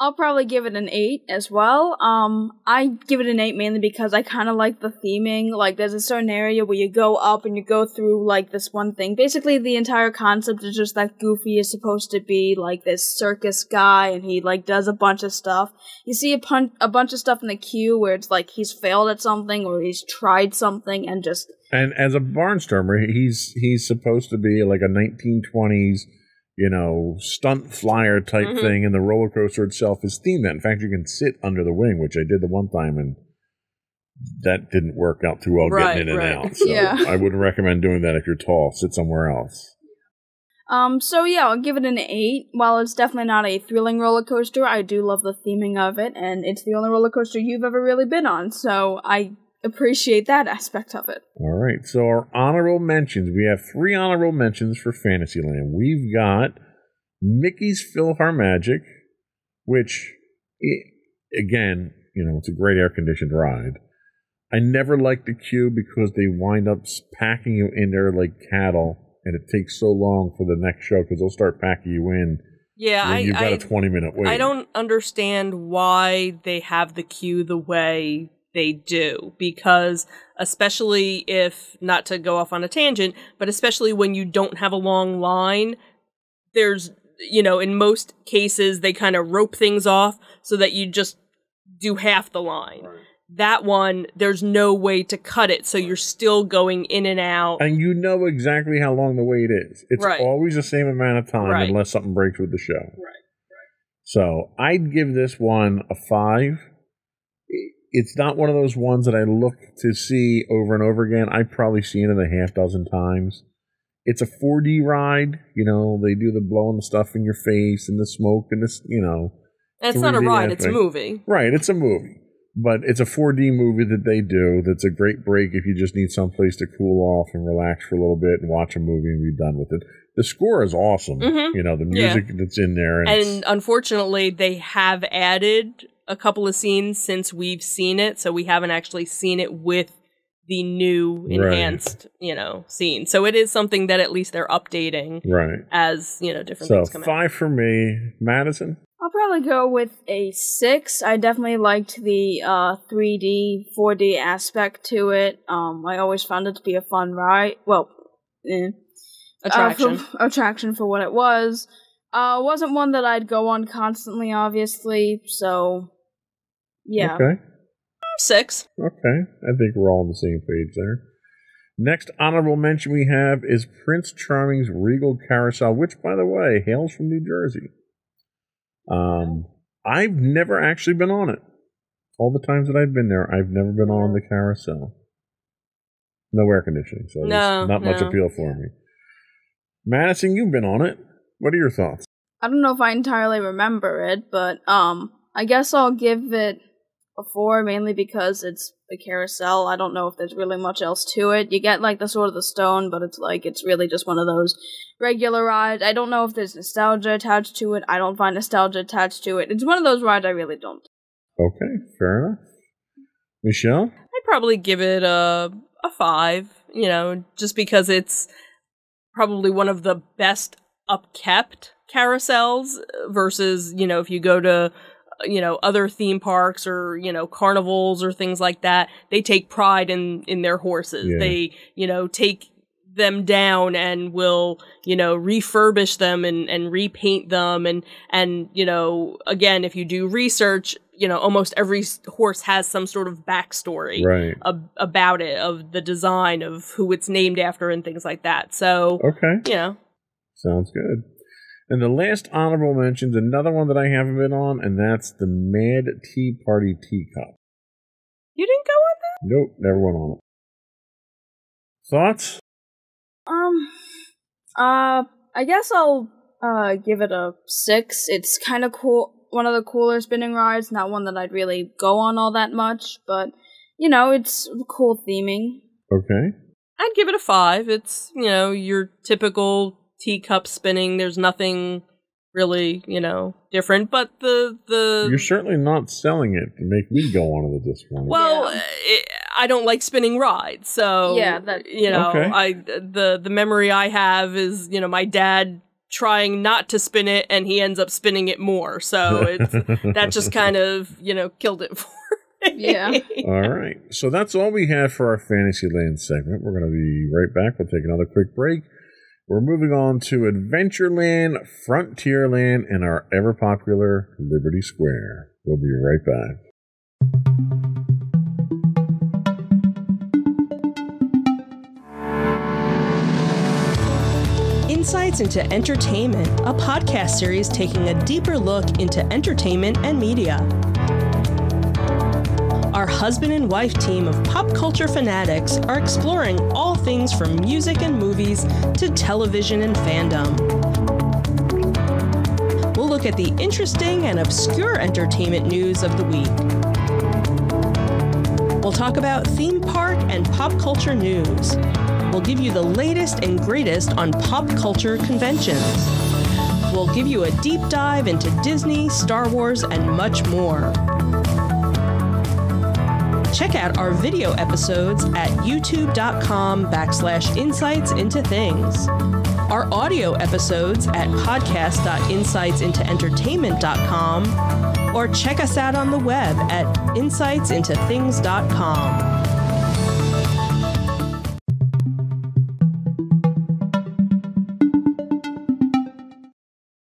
I'll probably give it an eight as well. Um, I give it an eight mainly because I kind of like the theming. Like, there's a certain area where you go up and you go through like this one thing. Basically, the entire concept is just that Goofy is supposed to be like this circus guy, and he like does a bunch of stuff. You see a pun- a bunch of stuff in the queue where it's like he's failed at something or he's tried something and just And as a barnstormer, he's he's supposed to be like a 1920s, you know, stunt flyer type Mhm. thing, and the roller coaster itself is themed that. In fact, you can sit under the wing, which I did the one time, and that didn't work out too well Right, getting in right. and out. So Yeah. I wouldn't recommend doing that if you're tall. Sit somewhere else. Um, so yeah, I'll give it an 8. While it's definitely not a thrilling roller coaster, I do love the theming of it, and it's the only roller coaster you've ever really been on, so I appreciate that aspect of it. All right. So our honorable mentions. We have three honorable mentions for Fantasyland. We've got Mickey's PhilharMagic, which, i again, you know, it's a great air conditioned ride. I never liked the queue because they wind up packing you in there like cattle, and it takes so long for the next show because they'll start packing you in Yeah, I, you've got I, a 20 minute wait. I don't understand why they have the queue the way they do because especially if not to go off on a tangent, but especially when you don't have a long line, there's you know, in most cases they kind of rope things off so that you just do half the line. That one, there's no way to cut it, so you're still going in and out. And you know exactly how long the wait is. It's Right. always the same amount of time Right. unless something breaks with the show. Right, So I'd give this one a five. It's not one of those ones that I look to see over and over again. I've probably seen it a half dozen times. It's a 4D ride. You know, they do the blowing the stuff in your face and the smoke and this, you know. It's not a ride, it's a movie. Right, it's a movie. But it's a 4D movie that they do that's a great break if you just need someplace to cool off and relax for a little bit and watch a movie and be done with it. The score is awesome. Mhm. You know, the Yeah. music that's in there. And, And unfortunately, they have added a couple of scenes since we've seen it, so we haven't actually seen it with the new Right. enhanced, you know, scene. So it is something that at least they're updating right. as, you know, different So things come out. five for me. Madison? I'll probably go with a 6. I definitely liked the uh, 3D, 4D aspect to it. Um, I always found it to be a fun ride. Well, eh. Attraction. Uh, for, *laughs* attraction for what it was. Uh, wasn't one that I'd go on constantly, obviously, so yeah. Okay. Six. Okay. I think we're all on the same page there. Next honorable mention we have is Prince Charming's Regal Carousel, which, by the way, hails from New Jersey. Um, I've never actually been on it. All the times that I've been there, I've never been on the carousel. No air conditioning, so there's No, not much appeal for me. Madison, you've been on it. What are your thoughts? I don't know if I entirely remember it, but um, I guess I'll give it a four, mainly because it's a carousel. I don't know if there's really much else to it. You get like the Sword of the Stone, but it's like it's really just one of those regular rides. I don't know if there's nostalgia attached to it. I don't find nostalgia attached to it. It's one of those rides I really don't. Okay, fair enough. Michelle? I'd probably give it a a five, you know, just because it's probably one of the best upkept carousels versus, you know, if you go to you know other theme parks or you know carnivals or things like that they take pride in in their horses Yeah. they you know take them down and will you know refurbish them and and repaint them and and you know again if you do research you know almost every horse has some sort of backstory Right. ab- about it of the design of who it's named after and things like that so Okay. you know Sounds good. And the last honorable mention's another one that I haven't been on, and that's the Mad Tea Party Teacup. you didn't go on that Nope, never went on it. Thoughts? Um, uh, I guess I'll uh give it a six. It's kind of cool. One of the cooler spinning rides. Not one that I'd really go on all that much, but you know, it's cool theming. Okay. I'd give it a five. It's, you know, your typical teacup spinning. There's nothing really, you know, different. But the the You're certainly not selling it to make me go on it at this well, Yeah. it, I don't like spinning rides, so Yeah, that- you know, Okay. I the the memory I have is you know my dad trying not to spin it and he ends up spinning it more. So it's *laughs* that just kind of, you know, killed it *laughs* for me. Yeah. All right. So that's all we have for our Fantasyland segment. We're going to be right back. We'll take another quick break. We're moving on to Adventureland, Frontierland, and our ever popular Liberty Square. We'll be right back. Insights into Entertainment, a podcast series taking a deeper look into entertainment and media. Our husband and wife team of pop culture fanatics are exploring all things from music and movies to television and fandom. We'll look at the interesting and obscure entertainment news of the week. We'll talk about theme park and pop culture news. We'll give you the latest and greatest on pop culture conventions. We'll give you a deep dive into Disney, Star Wars, and much more. Check out our video episodes at youtube.com backslash insights into things. Our audio episodes at podcast.insightsintoentertainment.com or check us out on the web at insightsintothings.com.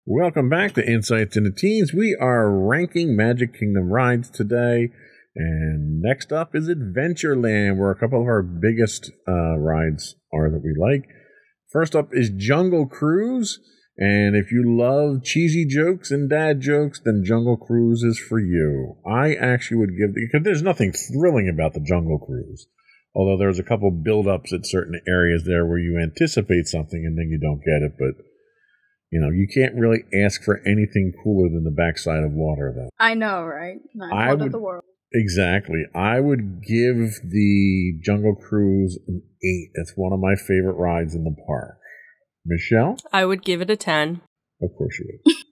Welcome back to Insights into Teens. We are ranking Magic Kingdom rides today. And next up is Adventureland, where a couple of our biggest uh, rides are that we like. First up is Jungle Cruise. And if you love cheesy jokes and dad jokes, then Jungle Cruise is for you. I actually would give because there's nothing thrilling about the Jungle Cruise. Although there's a couple build ups at certain areas there where you anticipate something and then you don't get it. But you know, you can't really ask for anything cooler than the backside of water, though. I know, right? Not I would- of the world. Exactly. I would give the Jungle Cruise an eight. It's one of my favorite rides in the park. Michelle? I would give it a 10. Of course you would. *sighs*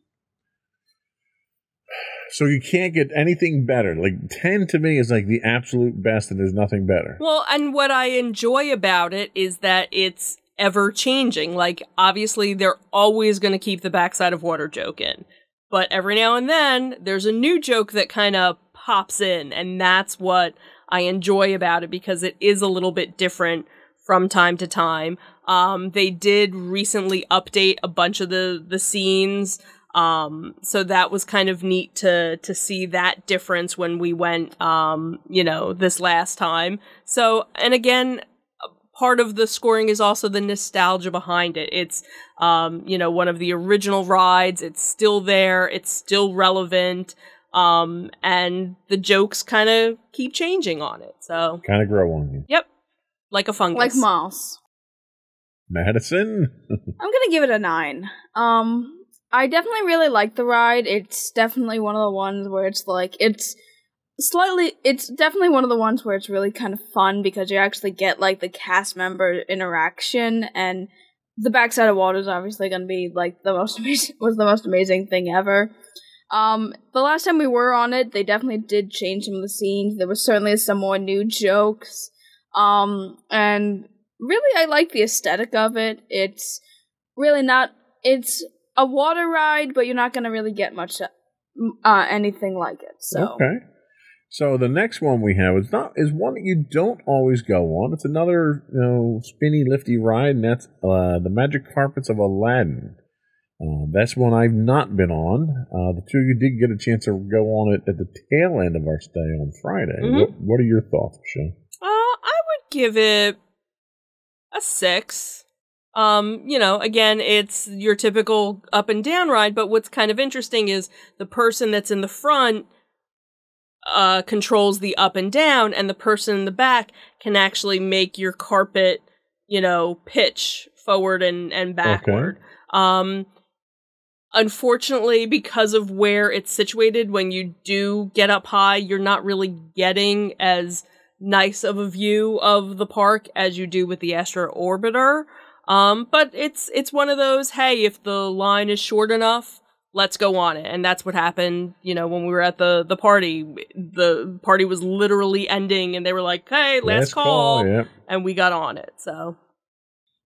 so you can't get anything better. Like 10 to me is like the absolute best, and there's nothing better. Well, and what I enjoy about it is that it's ever changing. Like, obviously, they're always going to keep the backside of water joke in. But every now and then, there's a new joke that kind of pops in. And that's what I enjoy about it because it is a little bit different from time to time. Um, they did recently update a bunch of the, the scenes. Um, so that was kind of neat to, to see that difference when we went, um, you know, this last time. So, and again, part of the scoring is also the nostalgia behind it. It's, um, you know, one of the original rides. It's still there. It's still relevant. Um, and the jokes kind of keep changing on it. So, Kind of grow on you. yep. Like a fungus. Like moss. Madison? *laughs* I'm gonna give it a nine. Um, I definitely really like the ride. It's definitely one of the ones where it's like it's slightly. It's definitely one of the ones where it's really kind of fun because you actually get like the cast member interaction and the backside of water is obviously gonna be like the most *laughs* amazing was the most amazing thing ever. Um, the last time we were on it, they definitely did change some of the scenes. There was certainly some more new jokes. Um, and really, I like the aesthetic of it. It's really not. It's a water ride, but you're not gonna really get much uh, anything like it. So Okay. So the next one we have is not is one that you don't always go on. It's another you know spinny lifty ride, and that's uh, the Magic Carpets of Aladdin. Uh, that's one I've not been on. Uh, the two of you did get a chance to go on it at the tail end of our stay on Friday. Mhm. What, what are your thoughts, Michelle? Uh, I would give it a six. Um, you know, again, it's your typical up and down ride, but what's kind of interesting is the person that's in the front uh controls the up and down and the person in the back can actually make your carpet, you know, pitch forward and and backward. Um unfortunately because of where it's situated when you do get up high, you're not really getting as nice of a view of the park as you do with the Astro Orbiter. Um, but it's it's one of those. Hey, if the line is short enough, let's go on it, and that's what happened. You know, when we were at the the party, the party was literally ending, and they were like, "Hey, last, call," yeah. and we got on it. So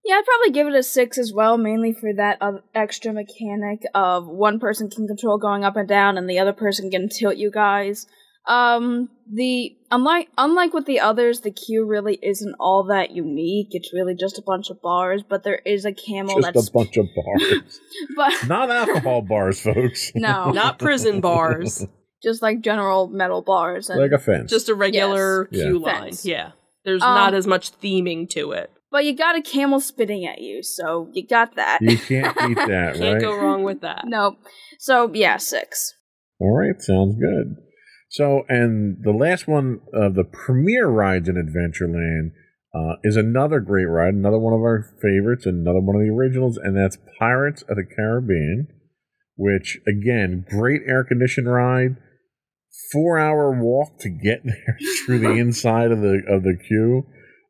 Yeah, I'd probably give it a six as well, mainly for that uh, extra mechanic of one person can control going up and down, and the other person can tilt you guys. Um, the unlike unlike with the others, the queue really isn't all that unique. It's really just a bunch of bars, but there is a camel Just that's a bunch of bars. *laughs* but *laughs* Not alcohol bars, folks. *laughs* no, Not prison bars, just like general metal bars. And, like a fence. just a regular Yes. queue Yeah. line. Fence. Yeah. There's Um, not as much theming to it. But you got a camel spitting at you, so you got that. you can't beat that, *laughs* Can't right? go wrong with that. no, so yeah, six. All right, sounds good. So, and the last one of the premier rides in Adventureland uh, is another great ride, another one of our favorites, another one of the originals, and that's Pirates of the Caribbean, which, again, great air conditioned ride. Four hour walk to get *laughs* there through the *laughs* inside of the of the queue.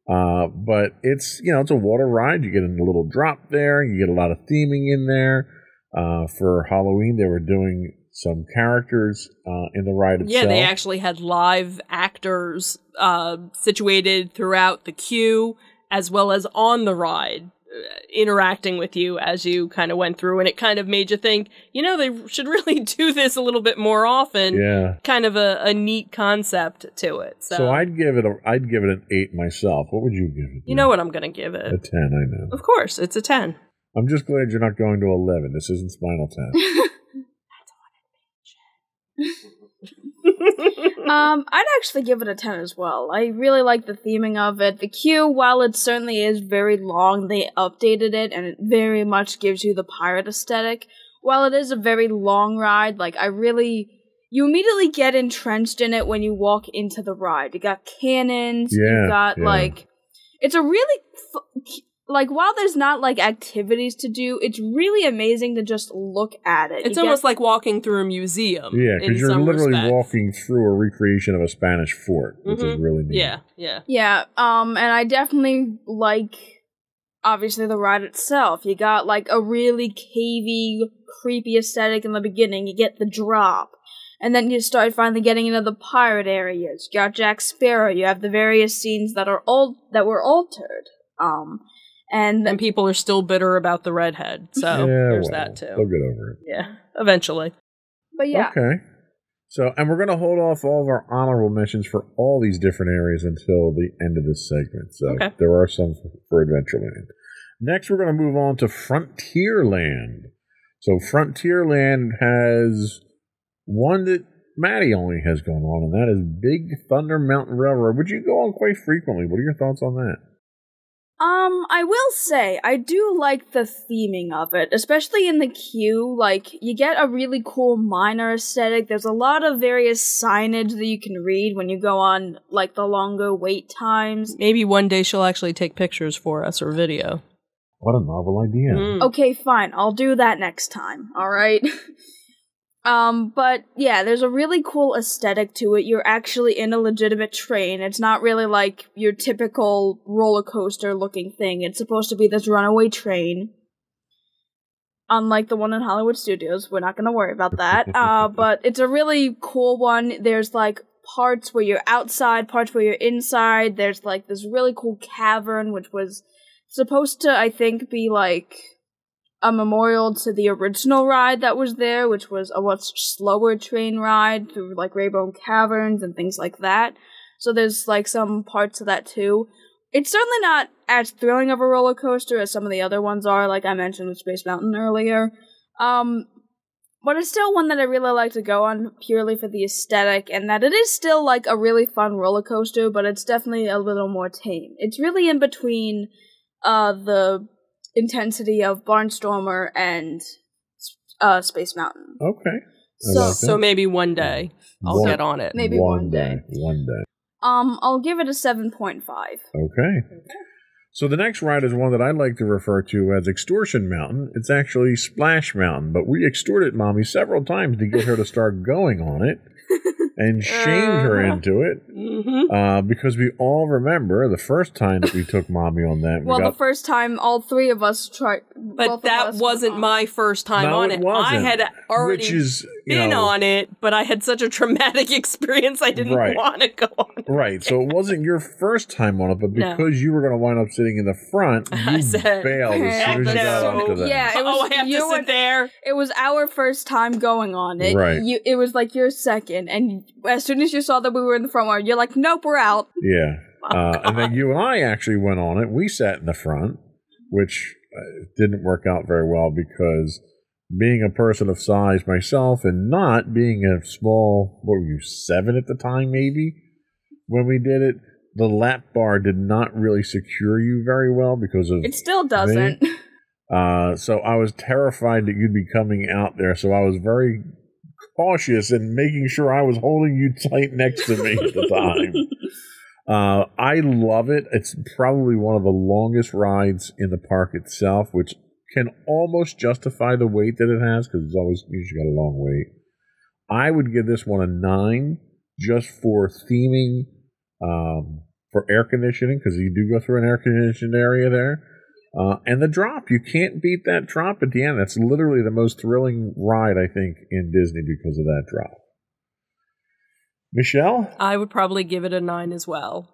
Uh, but it's you know it's a water ride. You get a little drop there. You get a lot of theming in there. Uh, for Halloween, they were doing some characters uh, in the ride itself. Yeah, they actually had live actors uh, situated throughout the queue as well as on the ride interacting with you as you kind of went through and it kind of made you think you know they should really *laughs* do this a little bit more often yeah. kind of a, a neat concept to it so, So, I'd give it a I'd give it an eight myself. What would you give it? you know what i'm gonna give it A ten, I know. of course it's a 10 I'm just glad you're not going to eleven. This isn't Spinal Tap. *laughs* *laughs* Um, I'd actually give it a 10 as well. I really like the theming of it. The queue, while it certainly is very long, they updated it and it very much gives you the pirate aesthetic. While it is a very long ride, like, I really. You immediately get entrenched in it when you walk into the ride. You got cannons, Yeah, you got, yeah. like. It's a really. F- like, while there's not, like, activities to do, it's really amazing to just look at it. it's You almost get- like walking through a museum yeah, in because you're some literally respects. walking through a recreation of a Spanish fort, which is Mhm. really neat. yeah yeah Yeah, um, and I definitely like obviously the ride itself. You got like a really cavey, creepy aesthetic in the beginning. You get the drop. And then you start finally getting into the pirate areas. You got Jack Sparrow. You have the various scenes that are old that were altered. Um, and, and people are still bitter about the redhead so Yeah, there's well, that too. They'll get over it. yeah eventually but yeah, Okay. So, and we're going to hold off all of our honorable mentions for all these different areas until the end of this segment. So, Okay. there are some for, Adventureland. Next, we're going to move on to Frontierland. So, Frontierland has one that Maddie only has gone on, and that is Big Thunder Mountain Railroad, which you go on quite frequently. What are your thoughts on that? Um, I will say, I do like the theming of it, especially in the queue. Like, you get a really cool miner aesthetic. There's a lot of various signage that you can read when you go on, like, the longer wait times. maybe one day she'll actually take pictures for us or video What a novel idea. Mm. Okay, fine, I'll do that next time, alright? *laughs* um, but yeah, there's a really cool aesthetic to it. You're actually in a legitimate train. It's not really like your typical roller coaster looking thing. It's supposed to be this runaway train. Unlike the one in Hollywood Studios, we're not gonna worry about that. *laughs* uh, but it's a really cool one. There's like parts where you're outside, parts where you're inside. There's like this really cool cavern, which was supposed to, I think, be like a memorial to the original ride that was there, which was a much slower train ride through like Rainbow Caverns and things like that. So there's like some parts of that too. It's certainly not as thrilling of a roller coaster as some of the other ones are, like I mentioned with Space Mountain earlier. Um, but it's still one that I really like to go on purely for the aesthetic, and that it is still like a really fun roller coaster, but it's definitely a little more tame. It's really in between uh, the intensity of Barnstormer and uh, Space Mountain. Okay. So- like so maybe one day i'll One- get on it Maybe one day. One day. Um, I'll give it a seven point five. Okay. So the next ride is one that I like to refer to as Extortion Mountain. It's actually Splash Mountain, but we extorted Mommy several times to get her to start going on it. And *laughs* shamed her Uh-huh. into it hmm uh, because we all remember the first time that we took mommy on that. we Well, got, the first time all three of us tried. But that wasn't my first time No, on it it. I wasn't. had already which is been know, on it, but I had such a traumatic *laughs* experience I didn't Right. want to go on. it. Right, so it wasn't your first time on it, but No. because you were going to wind up sitting in the front, *laughs* I you said, bailed as soon as you got no. onto that. Yeah, it was. oh, I have you to sit and- there. It was our first time going on it. Right. You, it was like your second, and as soon as you saw that we were in the front row, you're like, "Nope, we're out." Yeah. *laughs* Oh, Uh, and then you and I actually went on it. We sat in the front, which uh, didn't work out very well because being a person of size myself and not being a small, what were you, seven at the time, maybe, when we did it, the lap bar did not really secure you very well because of. It still doesn't. Uh, so I was terrified that you'd be coming out there. So I was very cautious in making sure I was holding you tight next to me at the time. *laughs* Uh, I love it. It's probably one of the longest rides in the park itself, which can almost justify the wait that it has because it's always usually got a long wait. I would give this one a nine just for theming, um, for air conditioning because you do go through an air conditioned area there. Uh, and the drop, you can't beat that drop at the end. That's literally the most thrilling ride, I think, in Disney because of that drop. Michelle? I would probably give it a nine as well.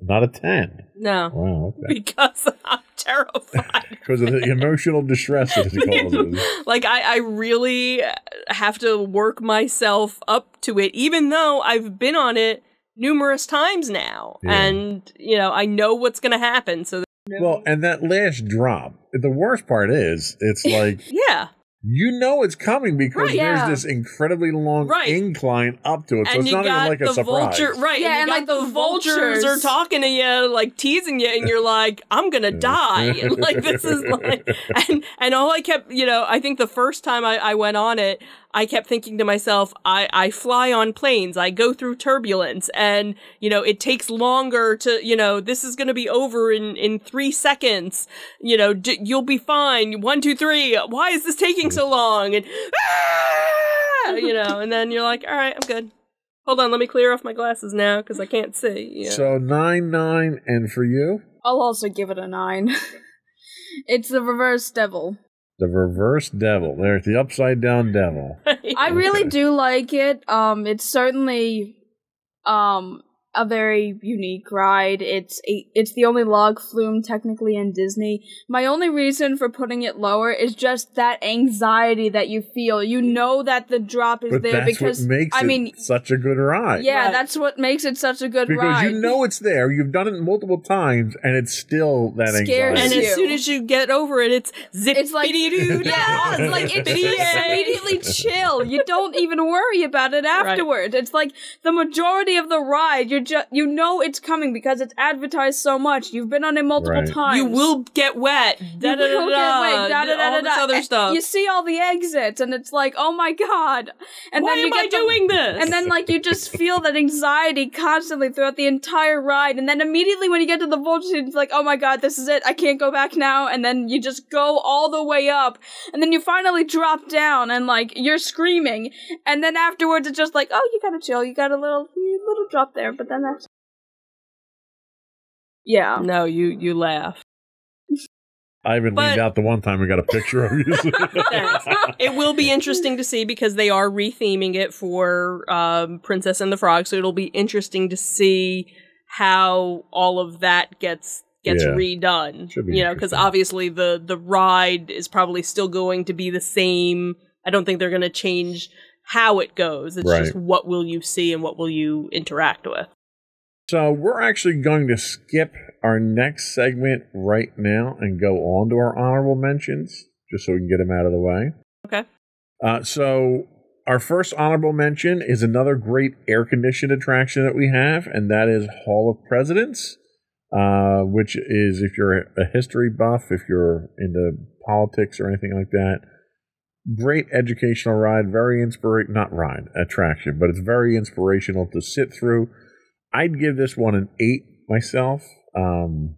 Not a 10. No, Wow, okay. *laughs* because I'm terrified. *laughs* Because of the emotional distress that it causes. *laughs* like I, I really have to work myself up to it, even though I've been on it numerous times now, Yeah. and you know I know what's going to happen. So Well, and that last drop, the worst part is, it's *laughs* like yeah, you know it's coming because Right, yeah. there's this incredibly long Right. incline up to it. So and it's you not got even like the a surprise. vulture, right? Yeah, and, and, like, the the vultures are talking to you, like teasing you, and you're *laughs* like, "I'm gonna die!" And *laughs* like this is like, and and all I kept, you know, I think the first time I, I went on it, I kept thinking to myself, I I fly on planes, I go through turbulence, and you know, it takes longer to, you know, this is gonna be over in in three seconds. You know, d- you'll be fine. One, two, three. Why is this taking so long? And ah! you know, and then you're like, all right, I'm good. Hold on, let me clear off my glasses now because I can't see. Yeah. So 9 9, and for you, I'll also give it a nine. *laughs* it's the reverse devil. The reverse devil. There's the upside down devil. *laughs* I really do like it. Um, it's certainly um a very unique ride. It's a, it's the only log flume technically in Disney. My only reason for putting it lower is just that anxiety that you feel. You know that the drop is But there that's because what makes I it mean, such a good ride. yeah, Right. that's what makes it such a good Because ride. you know it's there. You've done it multiple times, and it's still that Scares and as soon as you get over it, it's zip. It's like yeah, it's like it's just immediately chill. You don't even worry about it afterwards. It's like the majority of the ride, you're just you know it's coming because it's advertised so much. You've been on it multiple Right. times. You will get wet. Da You da da da. all this other stuff. You see all the exits, and it's like, oh my god! And Why then you am get I the- doing this? And then, like, you just feel that anxiety constantly throughout the entire ride. And then immediately when you get to the vulture, it's like, oh my god, this is it. I can't go back now. And then you just go all the way up. And then you finally drop down and, like, you're screaming. And then afterwards, it's just like, oh, you gotta chill. You got a little, you little drop there. But then that's. Yeah. no, you you laugh. I even But- leaned out the one time we got a picture of you. *laughs* It will be interesting to see because they are retheming it for um, Princess and the Frog, so it'll be interesting to see how all of that gets gets Yeah. redone. Be You know, because obviously the the ride is probably still going to be the same. I don't think they're going to change how it goes. It's Right. just what will you see and what will you interact with. so we're actually going to skip our next segment right now and go on to our honorable mentions, just so we can get them out of the way. Okay. Uh, so our first honorable mention is another great air-conditioned attraction that we have, and that is Hall of Presidents, uh, which is if you're a history buff, if you're into politics or anything like that, great educational ride, very inspirational, not ride, attraction, but it's very inspirational to sit through. I'd give this one an eight myself um,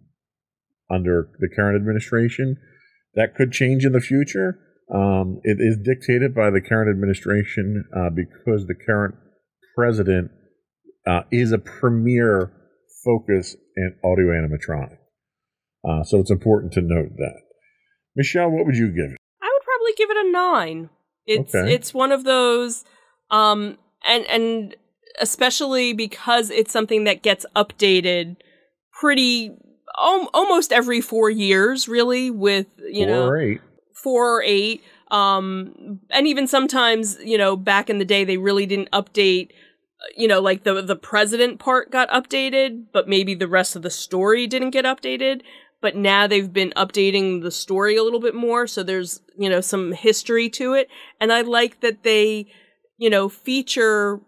under the current administration. That could change in the future. Um, it is dictated by the current administration uh, because the current president uh, is a premier focus in audio animatronic. Uh, so it's important to note that. Michelle, what would you give it? Probably give it a nine. It's Okay. it's one of those, um, and and especially because it's something that gets updated pretty al- almost every four years, really. With you Four know or eight? four or eight. Um, and even sometimes, you know, back in the day, they really didn't update. You know, like the the president part got updated, but maybe the rest of the story didn't get updated. But now they've been updating the story a little bit more, so there's you know some history to it, and I like that they, you know, feature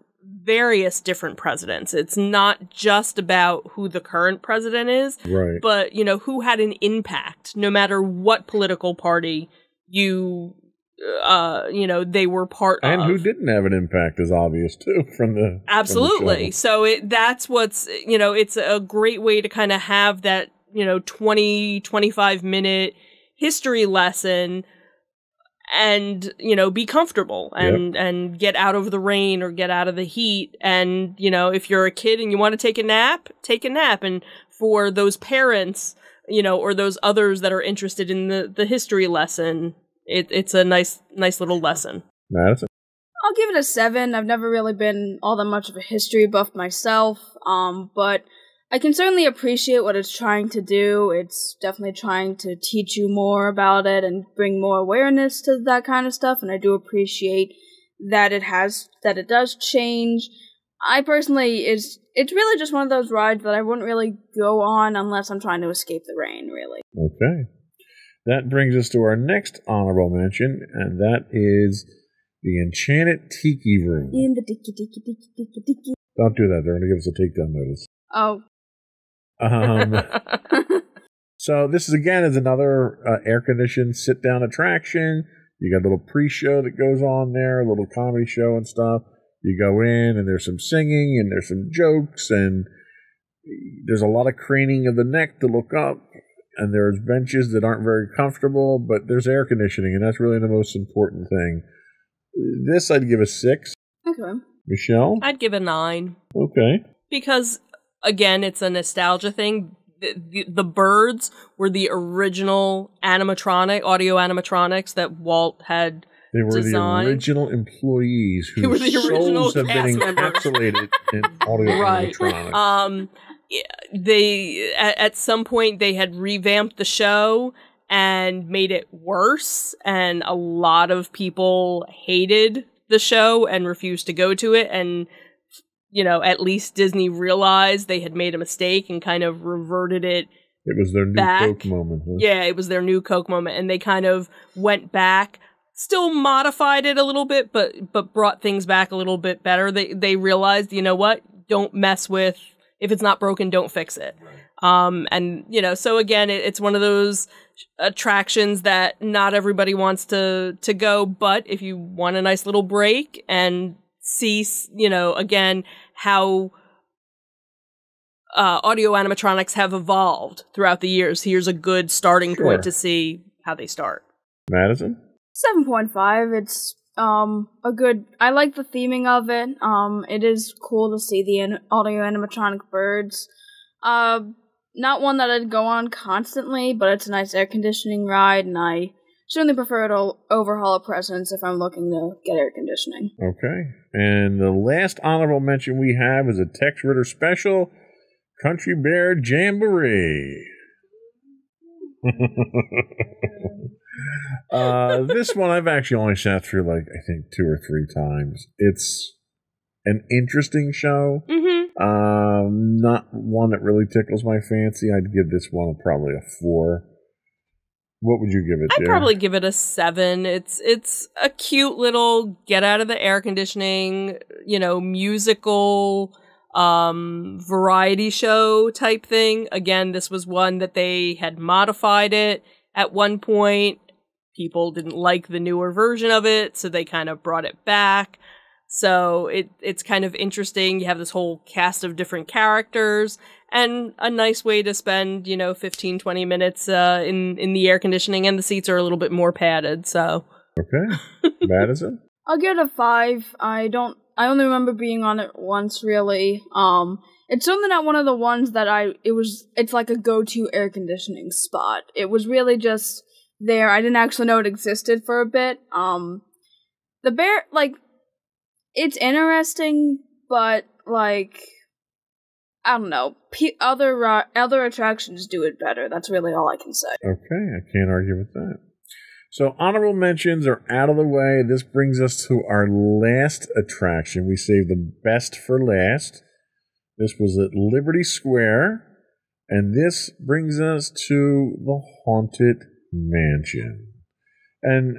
various different presidents. It's not just about who the current president is, Right. but you know who had an impact no matter what political party you uh you know they were part of and of who didn't have an impact is obvious too *laughs* from the from the absolutely so it that's what's you know it's a great way to kind of have that you know 20 25 minute history lesson and you know be comfortable and and get out of the rain or get out of the heat and you know if you're a kid and you want to take a nap take a nap and for those parents you know or those others that are interested in the the history lesson it, it's a nice nice little lesson Madison. I'll give it a seven. I've never really been all that much of a history buff myself, um, but I can certainly appreciate what it's trying to do. It's definitely trying to teach you more about it and bring more awareness to that kind of stuff, and I do appreciate that it has that it does change. I personally it's it's really just one of those rides that I wouldn't really go on unless I'm trying to escape the rain, really. Okay. That brings us to our next honorable mention, and that is the Enchanted Tiki Room. In the dicky dicky dicky dicky dicky. Don't do that. They're going to give us a takedown notice. Oh. Um, *laughs* so this is again is another uh, air conditioned sit down attraction. You got a little pre show that goes on there, a little comedy show and stuff. You go in and there's some singing and there's some jokes and there's a lot of craning of the neck to look up. And there's benches that aren't very comfortable, but there's air conditioning, and that's really the most important thing. This I'd give a six. Okay. Michelle? i'd give a nine Okay. because again it's a nostalgia thing the, the, the birds were the original animatronic audio animatronics that walt had They were Design. the original employees They were the original souls have been encapsulated in *laughs* audio Right. animatronics. um they at, at some point they had revamped the show and made it worse and a lot of people hated the show and refused to go to it and you know at least disney realized they had made a mistake and kind of reverted it it was their new back. Coke moment. Huh? yeah, it was their new Coke moment, and they kind of went back, still modified it a little bit, but but brought things back a little bit better. They they realized, you know what, don't mess with if it's not broken, don't fix it. Um, and you know, so again, it, it's one of those attractions that not everybody wants to to go, but if you want a nice little break and see, you know, again how uh, audio animatronics have evolved throughout the years. Here's a good starting Sure. point to see how they start. Madison? Seven point five. It's um a good. I like the theming of it. Um, it is cool to see the an- audio animatronic birds. Uh, not one that I'd go on constantly, but it's a nice air conditioning ride, and I certainly prefer to over Hall of Presidents if I'm looking to get air conditioning. Okay. And the last honorable mention we have is a Tex Ritter special Country Bear Jamboree. *laughs* uh, this one I've actually only sat through like I think two or three times. It's an interesting show. Mm-hmm. Um, not one that really tickles my fancy. I'd give this one probably a four. What would you give it? I'd probably give it a seven. It's it's a cute little get out of the air conditioning, you know, musical um variety show type thing. Again, this was one that they had modified it at one point. People didn't like the newer version of it, so they kind of brought it back. So it it's kind of interesting. You have this whole cast of different characters and a nice way to spend, you know, 15 20 minutes uh in in the air conditioning and the seats are a little bit more padded. So Okay. *laughs* Madison? I'll give it a five. I don't. I only remember being on it once really. Um it's certainly not one of the ones that I it was it's like a go-to air conditioning spot. It was really just there. I didn't actually know it existed for a bit. Um the bear like it's interesting, but like I don't know. P- other other attractions do it better. That's really all I can say. Okay, I can't argue with that. So honorable mentions are out of the way. This brings us to our last attraction. We saved the best for last. This was at Liberty Square, and this brings us to the Haunted Mansion. And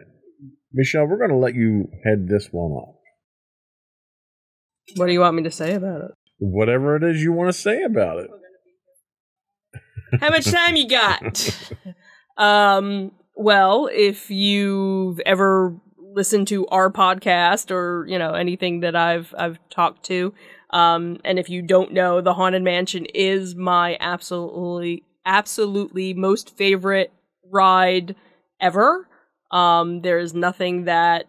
Michelle, we're going to let you head this one off. What do you want me to say about it? Whatever it is you want to say about it. *laughs* How much time you got? *laughs* um, well, if you've ever listened to our podcast or, you know, anything that I've I've talked to, um, and if you don't know, the Haunted Mansion is my absolutely absolutely most favorite ride ever. Um, there is nothing that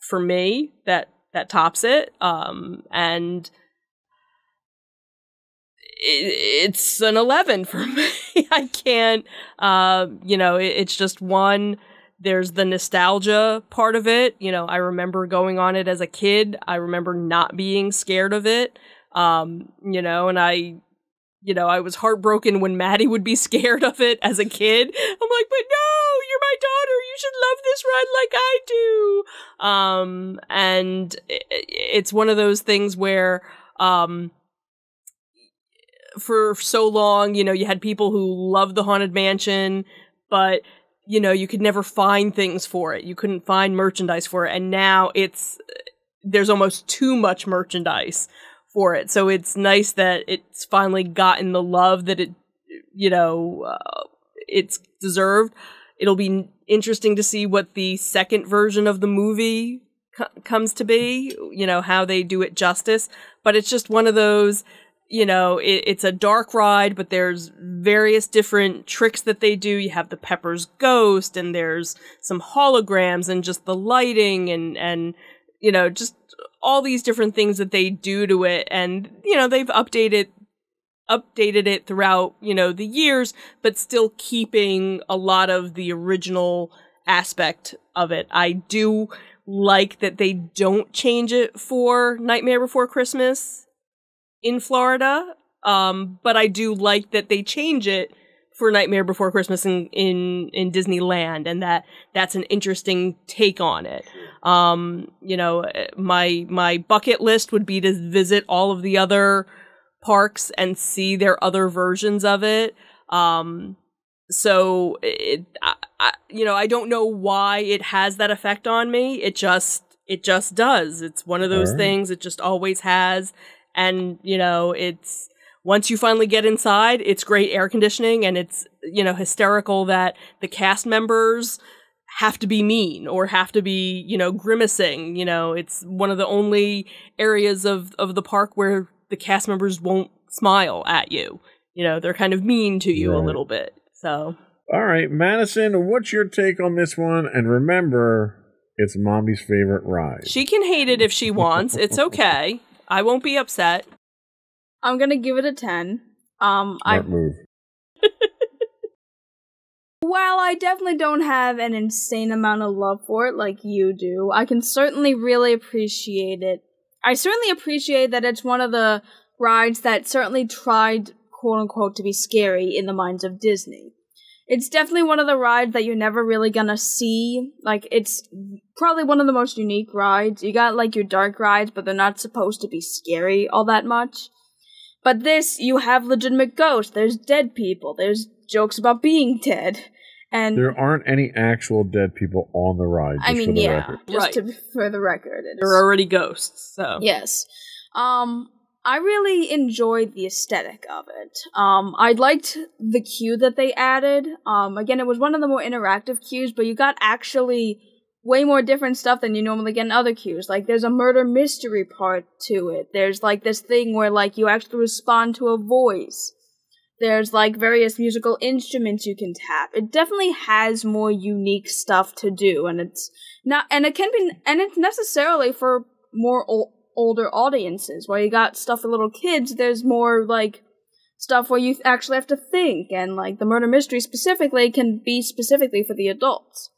for me that that tops it. Um, and it, it's an 11 for *laughs* me. I can't, uh, you know, it, it's just one. There's the nostalgia part of it. You know, I remember going on it as a kid. I remember not being scared of it. Um, you know, and I, you know, I was heartbroken when Maddie would be *laughs* scared of it as a kid. I'm like, but no, my daughter. You should love this ride like I do. Um, and it's one of those things where, um, for so long, you know, you had people who loved the Haunted Mansion, but you know, you could never find things for it. You couldn't find merchandise for it. And now it's there's almost too much merchandise for it. So it's nice that it's finally gotten the love that it you know, uh, it's deserved. It'll be interesting to see what the second version of the movie co- comes to be, you know, how they do it justice, but it's just one of those you know, it, it's a dark ride, but there's various different tricks that they do. You have the Pepper's Ghost, and there's some holograms, and just the lighting, and and you know, just all these different things that they do to it. And you know, they've updated updated it throughout you know the years, but still keeping a lot of the original aspect of it. I do like that they don't change it for Nightmare Before Christmas in Florida. Um, but I do like that they change it for Nightmare Before Christmas in, in, in Disneyland and that that's an interesting take on it. Um, you know, my, my bucket list would be to visit all of the other parks and see their other versions of it. Um, so it, I, I, you know, I don't know why it has that effect on me. It just, it just does. It's one of those Alright. things. It just always has and you know it's once you finally get inside it's great air conditioning and it's you know hysterical that the cast members have to be mean or have to be you know grimacing you know it's one of the only areas of of the park where the cast members won't smile at you you know they're kind of mean to you a little bit so All right, Madison, what's your take on this one? And remember, it's mommy's favorite ride. she can hate it if she wants it's *laughs* okay i won't be upset I'm gonna give it a ten. Um, I Smart move. *laughs* while I definitely don't have an insane amount of love for it like you do, I can certainly really appreciate it. I certainly appreciate that it's one of the rides that certainly tried quote unquote to be scary in the minds of Disney. It's definitely one of the rides that you're never really gonna see. Like, it's probably one of the most unique rides. You got like your dark rides, but they're not supposed to be scary all that much. But this, you have legitimate ghosts. There's dead people. There's jokes about being dead. And There aren't any actual dead people on the ride. Just I for mean, the yeah, record. just Right. to for the record, it's, there are already ghosts so yes. Um, I really enjoyed the aesthetic of it. Um, I liked the queue that they added. Um, again, it was one of the more interactive queues, but you got actually way more different stuff than you normally get in other queues. Like, there's a murder mystery part to it. There's like this thing where like you actually respond to a voice. There's like various musical instruments you can tap. It definitely has more unique stuff to do, and it's not, and it can be, and it's necessarily for more ol- older audiences. Where you got stuff for little kids, there's more like stuff where you actually have to think, and like the murder mystery specifically can be specifically for the adults.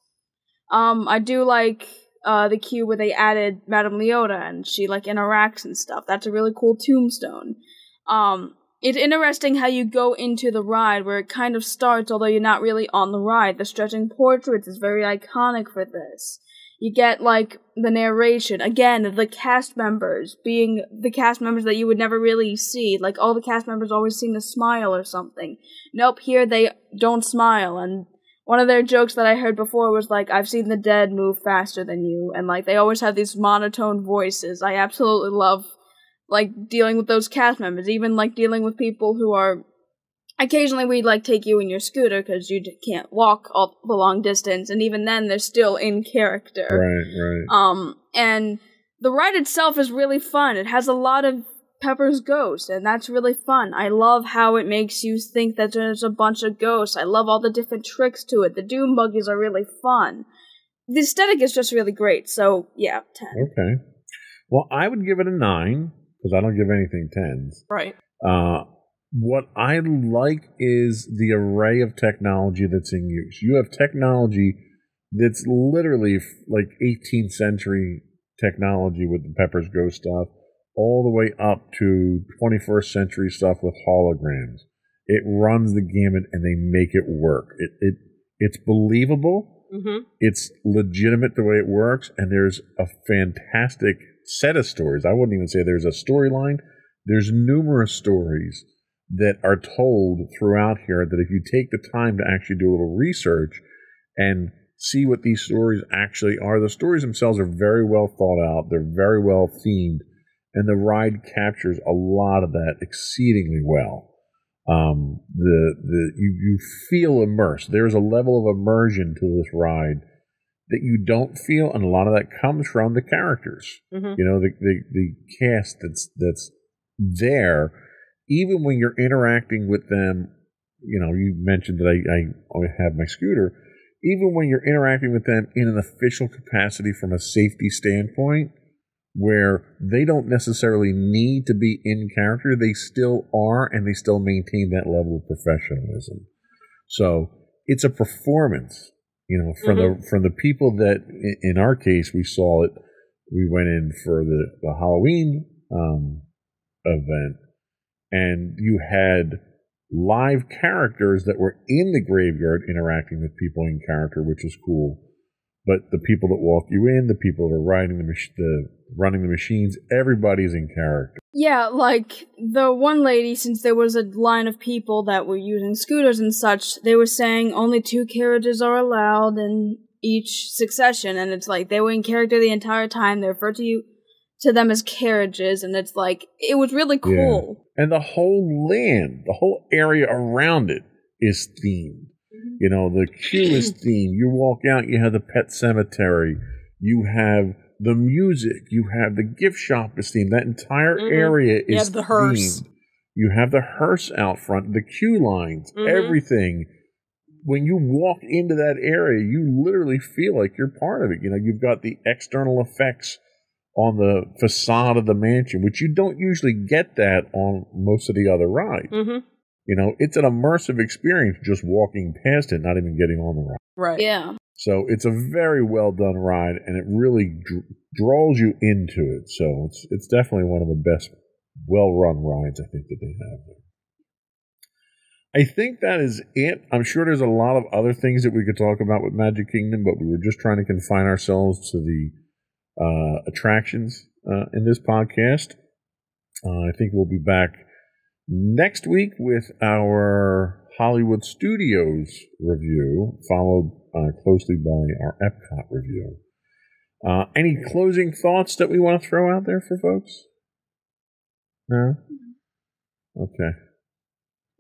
Um, I do like uh, the queue where they added Madame Leota and she like interacts and stuff. That's a really cool tombstone. Um, it's interesting how you go into the ride where it kind of starts, although you're not really on the ride. The stretching portraits is very iconic for this. You get like the narration again the cast members being the cast members that you would never really see. Like all the cast members always seem to smile or something. Nope, here they don't smile. And one of their jokes that I heard before was like, "I've seen the dead move faster than you," and like they always have these monotone voices. I absolutely love like dealing with those cast members, even like dealing with people who are. Occasionally, we'd like take you in your scooter because you d- can't walk all the long distance, and even then, they're still in character. Right, right. Um, and the ride itself is really fun. It has a lot of Pepper's ghosts, and that's really fun. I love how it makes you think that there's a bunch of ghosts. I love all the different tricks to it. The doom buggies are really fun. The aesthetic is just really great. So yeah, ten. Okay. Well, I would give it a nine because I don't give anything tens. Right. Uh, what I like is the array of technology that's in use. You have technology that's literally f- like 18th century technology with the Pepper's Ghost stuff, all the way up to 21st century stuff with holograms. It runs the gamut and they make it work. It, it it's believable. Mm-hmm. It's legitimate the way it works, and there's a fantastic set of stories. I wouldn't even say there's a storyline. There's numerous stories that are told throughout here that if you take the time to actually do a little research and see what these stories actually are, the stories themselves are very well thought out. They're very well themed, and the ride captures a lot of that exceedingly well. Um, the the you you feel immersed. There's a level of immersion to this ride that you don't feel, and a lot of that comes from the characters. Mhm. You know, the, the the cast that's that's there, even when you're interacting with them. You know, you mentioned that I I have my scooter. Even when you're interacting with them in an official capacity from a safety standpoint, where they don't necessarily need to be in character, they still are, and they still maintain that level of professionalism. So it's a performance, you know, from the from the people that, in our case, we saw it. We went in for the the Halloween um, event, and you had live characters that were in the graveyard interacting with people in character, which was cool. But the people that walk you in, the people that are riding the, mach- the running the machines, everybody's in character. Yeah, like the one lady, since there was a line of people that were using scooters and such, they were saying only two carriages are allowed in each succession, and it's like they were in character the entire time. They refer to you to them as carriages, and it's like it was really cool. And the whole land, the whole area around it is themed. You know, the queue is themed. You walk out, you have the pet cemetery, you have the music, you have the gift shop is themed. That entire Mhm. area You is have the hearse. themed. You have the hearse out front, the queue lines, Mhm. everything. When you walk into that area, you literally feel like you're part of it. You know, you've got the external effects on the facade of the mansion, which you don't usually get that on most of the other rides. Mm-hmm. You know, it's an immersive experience just walking past it, not even getting on the ride. Right. Yeah. So it's a very well done ride, and it really dr- draws you into it. So it's it's definitely one of the best, well run rides I think that they have there. I think that is it. I'm sure there's a lot of other things that we could talk about with Magic Kingdom, but we were just trying to confine ourselves to the uh, attractions uh, in this podcast. Uh, I think we'll be back next week with our Hollywood Studios review, followed uh, closely by our Epcot review. Uh, any closing thoughts that we want to throw out there for folks? No? Okay.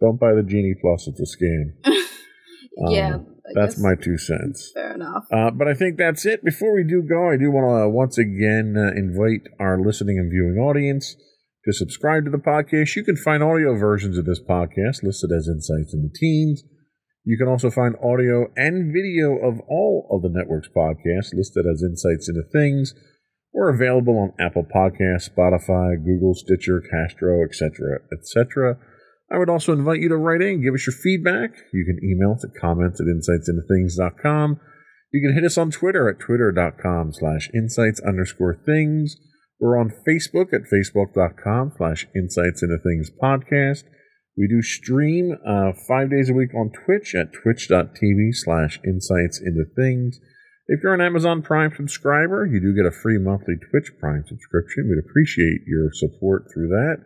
Don't buy the Genie Plus, it's a scam. *laughs* yeah. Um, That's my two cents. fair enough. Uh, but I think that's it. Before we do go, I do want to uh, once again uh, invite our listening and viewing audience to subscribe to the podcast. You can find audio versions of this podcast listed as Insights into Teens. You can also find audio and video of all of the network's podcasts listed as Insights into Things. We're available on Apple Podcasts, Spotify, Google, Stitcher, Castro, etc., etc. I would also invite you to write in, give us your feedback. You can email us at comments at insightsintothings.com. You can hit us on Twitter at twitter.com slash insights underscore things. We're on Facebook at facebook.com slash insights into things podcast. We do stream uh, five days a week on Twitch at twitch.tv slash insights into things. If you're an Amazon Prime subscriber, you do get a free monthly Twitch Prime subscription. We'd appreciate your support through that.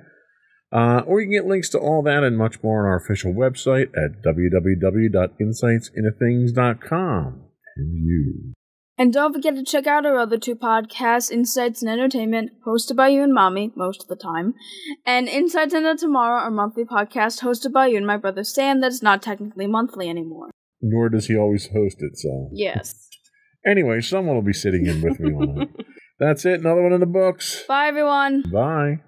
Uh, or you can get links to all that and much more on our official website at www.insightsintothings.com. And you. And don't forget to check out our other two podcasts, Insights and Entertainment, hosted by you and Mommy most of the time, and Insights into Tomorrow, our monthly podcast hosted by you and my brother Sam that's not technically monthly anymore. Nor does he always host it, so. Yes. *laughs* Anyway, someone will be sitting in with me on it. *laughs* That's it. Another one in the books. Bye, everyone. Bye.